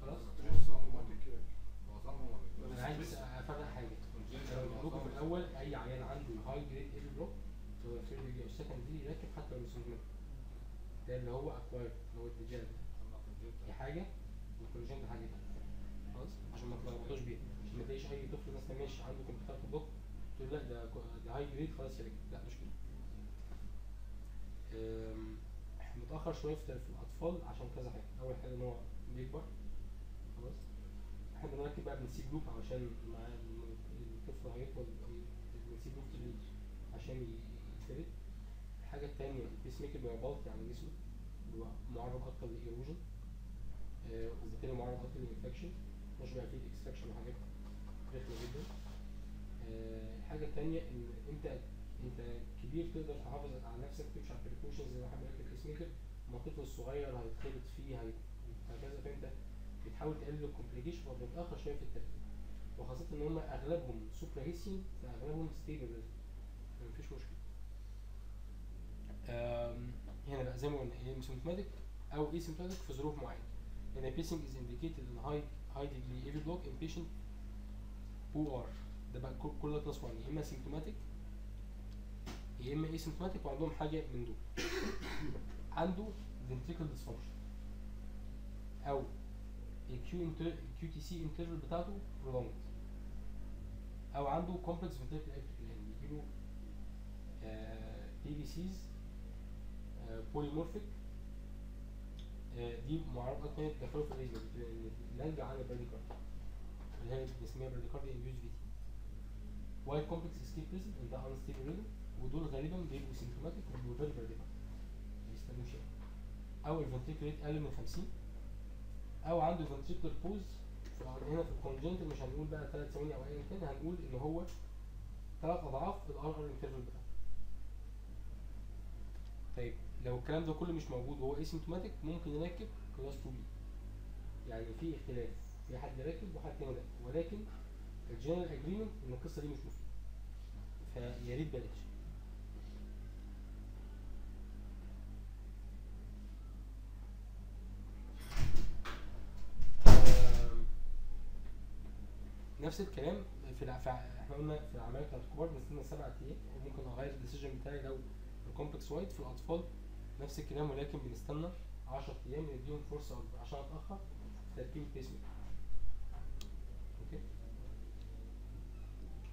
خلاص stress symptomatic يركب. هو صعب هو أنا عايز بس افرق حاجة أنا قلت لكم في الأول اي عيان عنده high grade AV block سواء third degree أو second degree يركب حتى لو مش symptomatic ده اللي هو acquired اللي هو الديجان دي حاجة وال congenital حاجة تانية. خلاص عشان ما تلخبطوش بيها عشان ما تلاقيش اي طفل مثلا ماشي عنده complete block تقول لا ده كو- ده high grade خلاص يركب لا مش كده. متأخر شوية في الأطفال عشان كذا حاجة. أول حاجة إن هو بيكبر خلاص. إحنا بنركب بقى بنسيب loop عشان مع ال- الطفل هيطول بنسيب loop كبير عشان يتفرد. الحاجة التانية ال pacemaker بيبقى bulky على جسمه بيبقى معرض أكتر لل erosion آه، وبالتالي معرض أكتر لل infection مش بقى فيه extraction وحاجات رخمة جدا. الحاجة التانية إن أنت أنت كبير تقدر تحافظ على نفسك تمشي على ال precautions زي ما حضرتك مركب pacemaker اما الطفل الصغير هيتخبط فيه هكذا فأنت بتحاول تقلل ال complication فبتتاخر شوية في التركيب وخاصة إن هم أغلبهم supra-Hisian فأغلبهم stable مفيش مشكلة. هنا بقى زي ما قلنا هي symptomatic أو asymptomatic في ظروف معينة. هنا pacing is indicated in high high degree AV block in patient who are ده بقى كل- ده class 1 يا إما symptomatic يا إما asymptomatic وعندهم حاجة من دول. عنده ventricular dysfunction. أو ال Q inter ال QTc interval بتاعته prolonged. أو عنده complex ventricular ectopy يعني بيجيله PVCs polymorphic دي معرضة تانية تدخله في ال rhythm نرجع عن ال bradycardia اللي هي بنسميها bradycardia induced VT wide complex escape rhythm ده unstable rhythm ودول غالبا بيبقوا symptomatic very bradycardic ما بيستنوش يعني. أو ال ventricular rate أقل من 50 أو عنده ventricular pause هنا في ال congenital مش هنقول بقى 3 ثواني أو ايا كان. هنقول إن هو ثلاث أضعاف ال RR interval بتاعه طيب لو الكلام ده كله مش موجود وهو asymptomatic ممكن نركب class 2 B يعني في اختلاف. في حد راكب وحد تاني لا ولكن ال general agreement إن القصة دي مش مفيدة. فيا ريت بلاش نفس الكلام في, الع... إحنا قلنا في العملية بتاعت الكبار بنستنى سبع أيام وممكن اغير ال decision بتاعي لو ال complex wide في الأطفال. نفس الكلام ولكن بنستنى 10 أيام نديهم فرصة عشان أتأخر. في تركيب ال pacemaker okay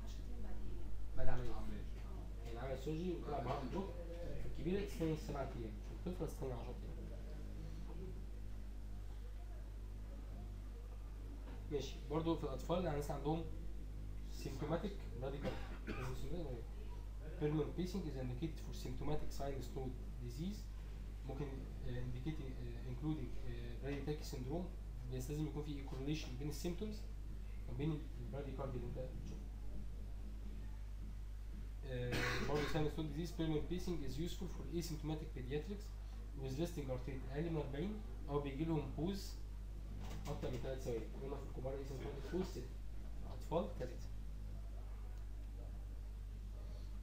عشان بعد بعد عملية. يعني عمل سوجي وطلع الدكتور في الكبيرة تستنى سبع أيام. في الطفلة تستنى 10 أيام. ماشي. برضو في الأطفال يعني مثلا عندهم symptomatic bradycardia permanent pacing is indicated for symptomatic sinus node disease. ممكن uh, indicating uh, including uh, bradytachy syndrome. بس لازم يكون في correlation بين ال symptoms وبين ال bradycardia اللي انت برضه sinus node disease permanent pacing is useful for pediatrics with resting heart rate أقل من 40 أو بيجي لهم pause أكتر من 3 ثواني قلنا في الكبار asymptomatic pause 6 اطفال 3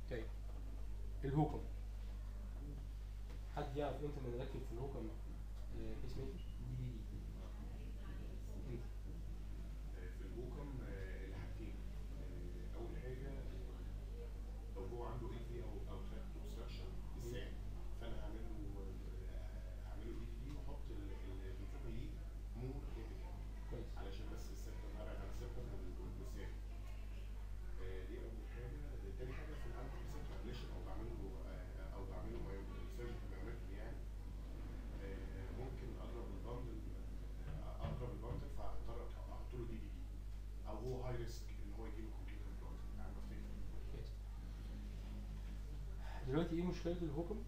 طيب ال HOCM حد يعرف إمتى بنركب في ال HOCM pacemaker D DD انت في ال HOCM آه، الحاجتين آه، اول حاجة آه، لو هو عنده LV outflow tract obstruction لسان فانا هعمل له آه، هعمل له اي في واحط الفيتامين مور كيميكال كويس علشان بس السيركم ابعد عن السيركم واللسان آه، دي اول حاجة تاني حاجة في الانتي سيركيوليشن أو بعمل له آه، أو بعمل له سيرجيكال بايومتري يعني آه، ممكن اضرب البندل آه، اضرب البندل فاضطر أحط له دي دي دي أو هو هاي ريسك ان هو يجيله كومبليت بلوت يعني بفتكر كويس دلوقتي إيه مشكلة ال HOCM؟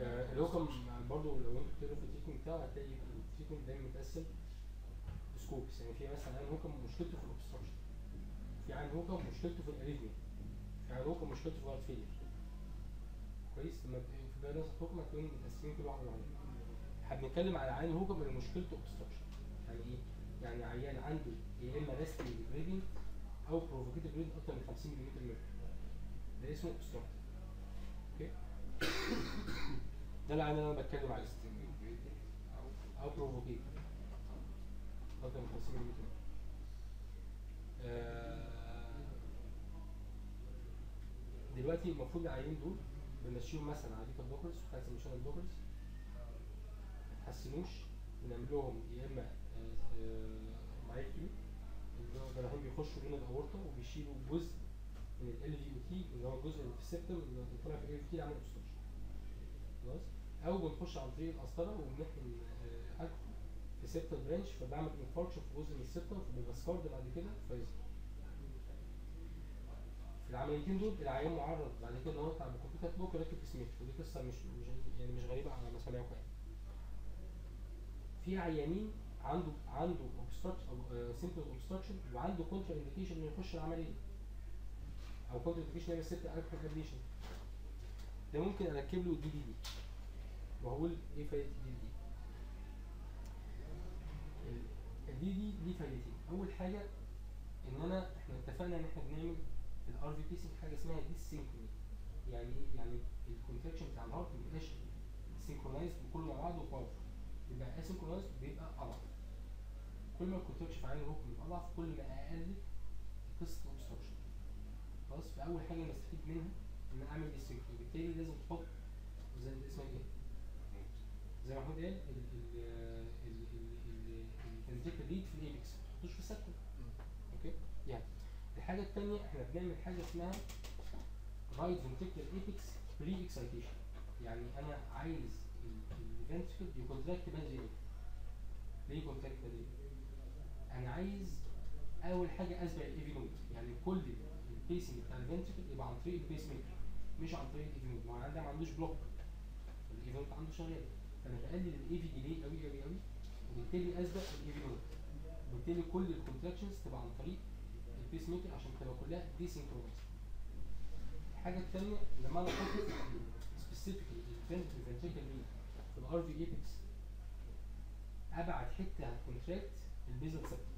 آه ال HOCM برضو لو انت بتقرا في ال treatment بتاعه هتلاقي ال treatment دايما متقسم scopes يعني في مثلا عيان HOCM مشكلته في ال obstruction في عيان HOCM مشكلته في ال arrhythmia في عيان HOCM مشكلته في failure كويس؟ لما في guidelines HOCM هتلاقيهم متقسمين كل واحدة لوحدها إحنا بنتكلم على عيان HOCM اللي مشكلته obstruction يعني إيه؟ يعني عيان عنده يا إما resting gradient أو provocative gradient أكتر من 50 ملم ده اسمه obstruct okay؟ ده العيان اللي أنا بتكلم عليه أو provoked أكتر من 50 ملم دلوقتي المفروض العيانين دول بنمشيهم مثلا على beta blockers و calcium blockers ما تحسنوش. بنعمل لهم يا إما myectomy اللي هو الجراحين بيخشوا من الأورطة وبيشيلوا جزء من LVOT اللي هو الجزء اللي في ال septum اللي طالع في LVOT عامل obstruction خلاص؟ أو بنخش عن طريق القسطره وبنحقن آه، حاجة في septal branch فبعمل infarction في جزء من ال septum فبيبقى بعد كده فيظهر في العمليتين دول العيان معرض بعد كده ان هو يطلع ب complete block يركب pacemaker ودي قصة مش يعني مش غريبة على مسامعكم يعني. في عيانين عنده عنده obstruction simple obstruction وعنده contraindication إنه يخش العملية. أو contraindication يعمل alcohol ablation ده ممكن أركب له DDD واقول إيه فايده DDD. ال DDD ليه فايدتين أول حاجة إن أنا إحنا اتفقنا إن إحنا بنعمل ال RV pacing حاجة اسمها dyssynchrony. يعني إيه؟ يعني ال contraction بتاع ال heart ما بيبقاش synchronized بكل مع بعض و power يبقى asynchronized بيبقى أضعف. كل ما ال contraction في عيان ال HOCM بيبقى أضعف. كل ما أقل قصه خلاص فاول حاجة نستفيد منها إن أعمل dyssynchrony بالتالي لازم تحط زي اسمها إيه؟ زي ما محمود قال ال ventricle lead في ال apex ما تحطوش في ال septum okay؟ يعني الحاجة الثانية إحنا بنعمل حاجة اسمها right ventricle apex pre-excitation يعني أنا عايز ال ventricle ي contract بدري قوي ليه contract بدري أنا عايز أول حاجة أسبق ال AV node يعني كل ال pacing بتاع ال ventricle يبقى عن طريق ال pacemaker مش عن طريق ال AV node ما هو عندها ما عندوش block ال AV عنده شغال. فأنا بقلل ال AV delay قوي قوي قوي وبالتالي أسبق ال AV node وبالتالي كل ال contractions تبقى عن طريق ال pacemaker عشان تبقى كلها dyssynchronized الحاجة الثانية لما أنا أحط specifically ال ventricle lead في ال RV apex أبعد حتة هت contract ال basal septum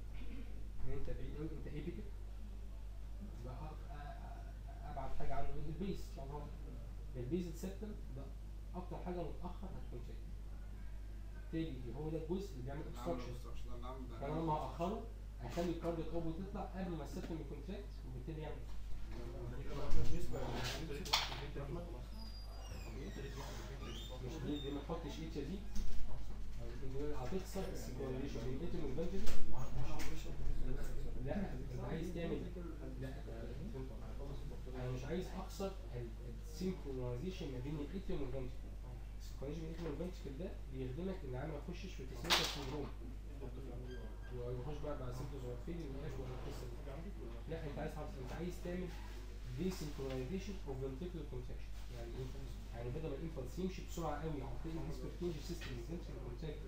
ان أنت بعيد قوي أنت apical أ- ابعد حاجة عنه. ال base طبعا هو ال basal septum ده أكتر حاجة متأخر هت contract بالتالي هو ده الجزء اللي بيعمل obstruction. فأنا لما هاخره هخلي الكارديك اوبو تطلع قبل ما السيستم يكونتراكت وبالتالي يعمل بالنسبة مش دي دي ما تحطش اتش دي هتكسر السيكوليشن بين الاتم والفنتري لا عايز تعمل لا أنا مش عايز اكسر السينكرونايزيشن ما بين الاتم والفنتري ال synchronization بين ال atrium وال ventricle ده بيخدمك ان العيان ما يخشش في pacemaker syndrome ويخش بقى بعد symptoms وفين ويقف ولا القصة دي لا انت عايز. انت عايز تعمل desynchronization of ventricular contraction يعني إيه؟ يعني بدل ما ال impulse يمشي بسرعة قوي عن طريق ال His-Purkinje system ventricular contract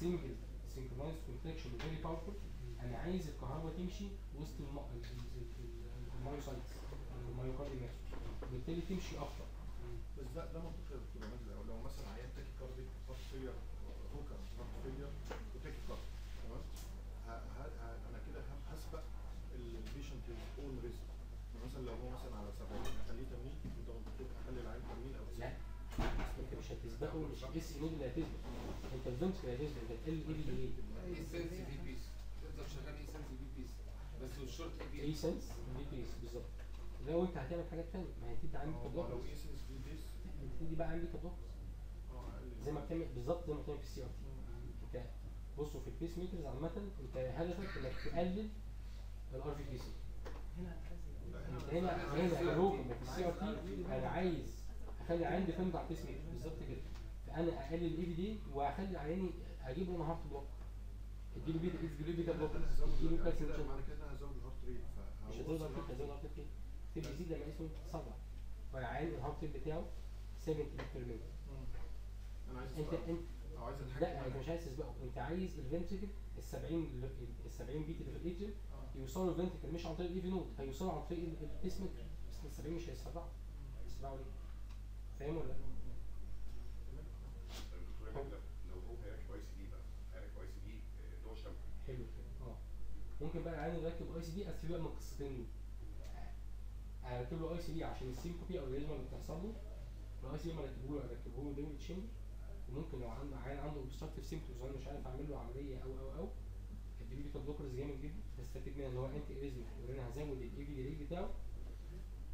single synchronized contraction very powerful أنا عايز الكهرباء تمشي وسط الم- ال- ال- ال- ال myocytes المايوكارديوم نفسه وبالتالي تمشي ابطا بس ده ده منطقي يا دكتور لو لو مثلا عيان تاكي فيلير هوكر هارت فيلير وتاكي كارد تمام؟ أنا كده هسبق البيشنت اون ريسك مثلا لو هو مثلا على 70 أخليه 80 وده المفروض أخلي العيان 80 أو 90 لا. انت مش هتسبقه مش اس نود اللي هتسبق؟ أنت الفنتس اللي هتسبق انت اي بي إيه اي سنس في بيس تقدر شغال اي سنس في بيس بس والشورت اي بي اي سنس لو انت هتعمل حاجات تانية ما هي انت عندك هو لو اس بي بيس. بتبتدي بقى عندك بلوكرز آه أقل زي ما بتعمل بالظبط زي ما بتعمل في السي ار تي انت بصوا في البيس ميكرز عامة انت هدفك انك تقلل الار في بي سي انت هنا هنا هروب في السي ار تي أنا عايز أخلي عندي فهمت على البيس ميكر بالظبط كده. فأنا اقلل الاي في دي واخلي عيني اجيبه أنا هارت بلوك اديله بيتا اديله بيتا بلوك اديله كالسيوم معنى كده هزود الهارت ريت مش ارتيك هتزود ارتيك ليه؟ تبقى يزيد لما اسمه تسرع فعين الهارت ريت بتاعه 70 بير مينت أنا عايز انت. انت أو عايز اتحكم لا انت مش عايز تسبقه أنت عايز الفنتريكل ال 70 ال 70 بيت اللي في الايجن آه. يوصلوا الفنتريكل مش عن طريق الايفي نود هيوصلوا عن طريق ال- البيس ميكر بس ال 70 مش هيسرعوا. هيسرعوا ليه؟ فاهم ولا لا؟ الدكتور عماد لو هو هيركب I CD بقى هيركب ICD نوع chamber حلو. كده آه. ممكن بقى العيان يركب ICD بس في بقى من القصتين دول هركب له ICD عشان ال syncope أو ال arrhythmia اللي بتحصل له ال ICD ما ركبه له dual chamber وممكن لو عنده عيان عنده obstructive symptoms وأنا مش عارف أعمل له عملية أو أو أو اديله beta blockers جامد جدا. بستفيد منها ان هو antiarrhythmic وان أنا هزود ال AV delay بتاعه.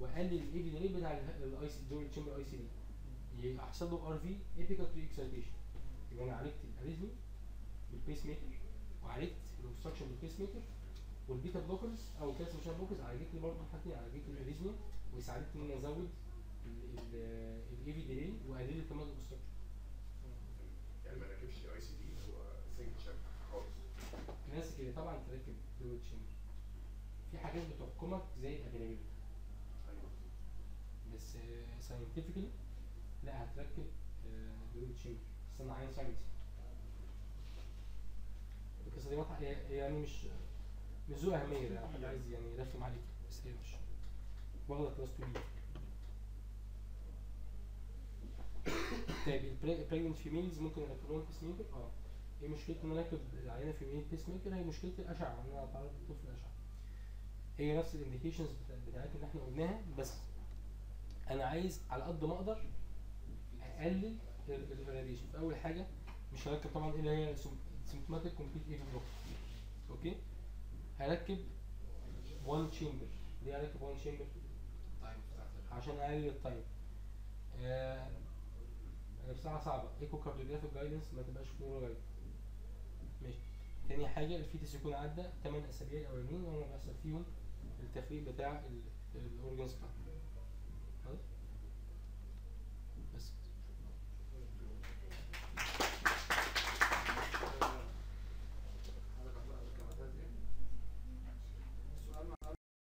واقلل ال AV delay بتاع ال ICD dual chamber ICD يحصل له RV apical pre-excitation يبقى أنا عالجت ال arrhythmia بال pacemaker وعالجت ال obstruction بال pacemaker وال beta blockers أو ال calcium channel blockers عالجت لي برضه حاجتين عالجت لي ال arrhythmia وساعدتني ان أنا ازود ال AV delay وأقلل كمان ال obstruction يعني ما ركبش ICD هو single chamber خالص. ناس كده طبعا تركب dual chamber في حاجات بتحكمك زي ال availability أيوه. بس scientifically لا هتركب فلويد أنا عايز science القصة دي واضحة يعني مش مش ذو أهمية ده. حد عايز يعني يرخم عليك بس هي مش واخدة class 2 b طيب ال pregnant females ممكن يركبوا لهم pacemaker آه. إيه مشكلة إن أنا اركب العيانه female pacemaker هي مشكلة الأشعة إن أنا أتعرض للطفل الأشعة. هي نفس ال indications بتاعتنا اللي إحنا قلناها بس أنا عايز على قد ما أقدر أقلل ال radiation فاول حاجة مش هركب طبعا اللي هي symptomatic complete AV block okay؟ هركب one chamber ليه هركب one chamber عشان أقلل ال time آه بصراحه صعبة. echocardiographic guidance ما تبقاش fluoro guide ماشي. تاني حاجة ال fetus يكون عدى 8 أسابيع الأولانيين وأنا بحسب فيهم التفريق بتاع ال organs بتاعته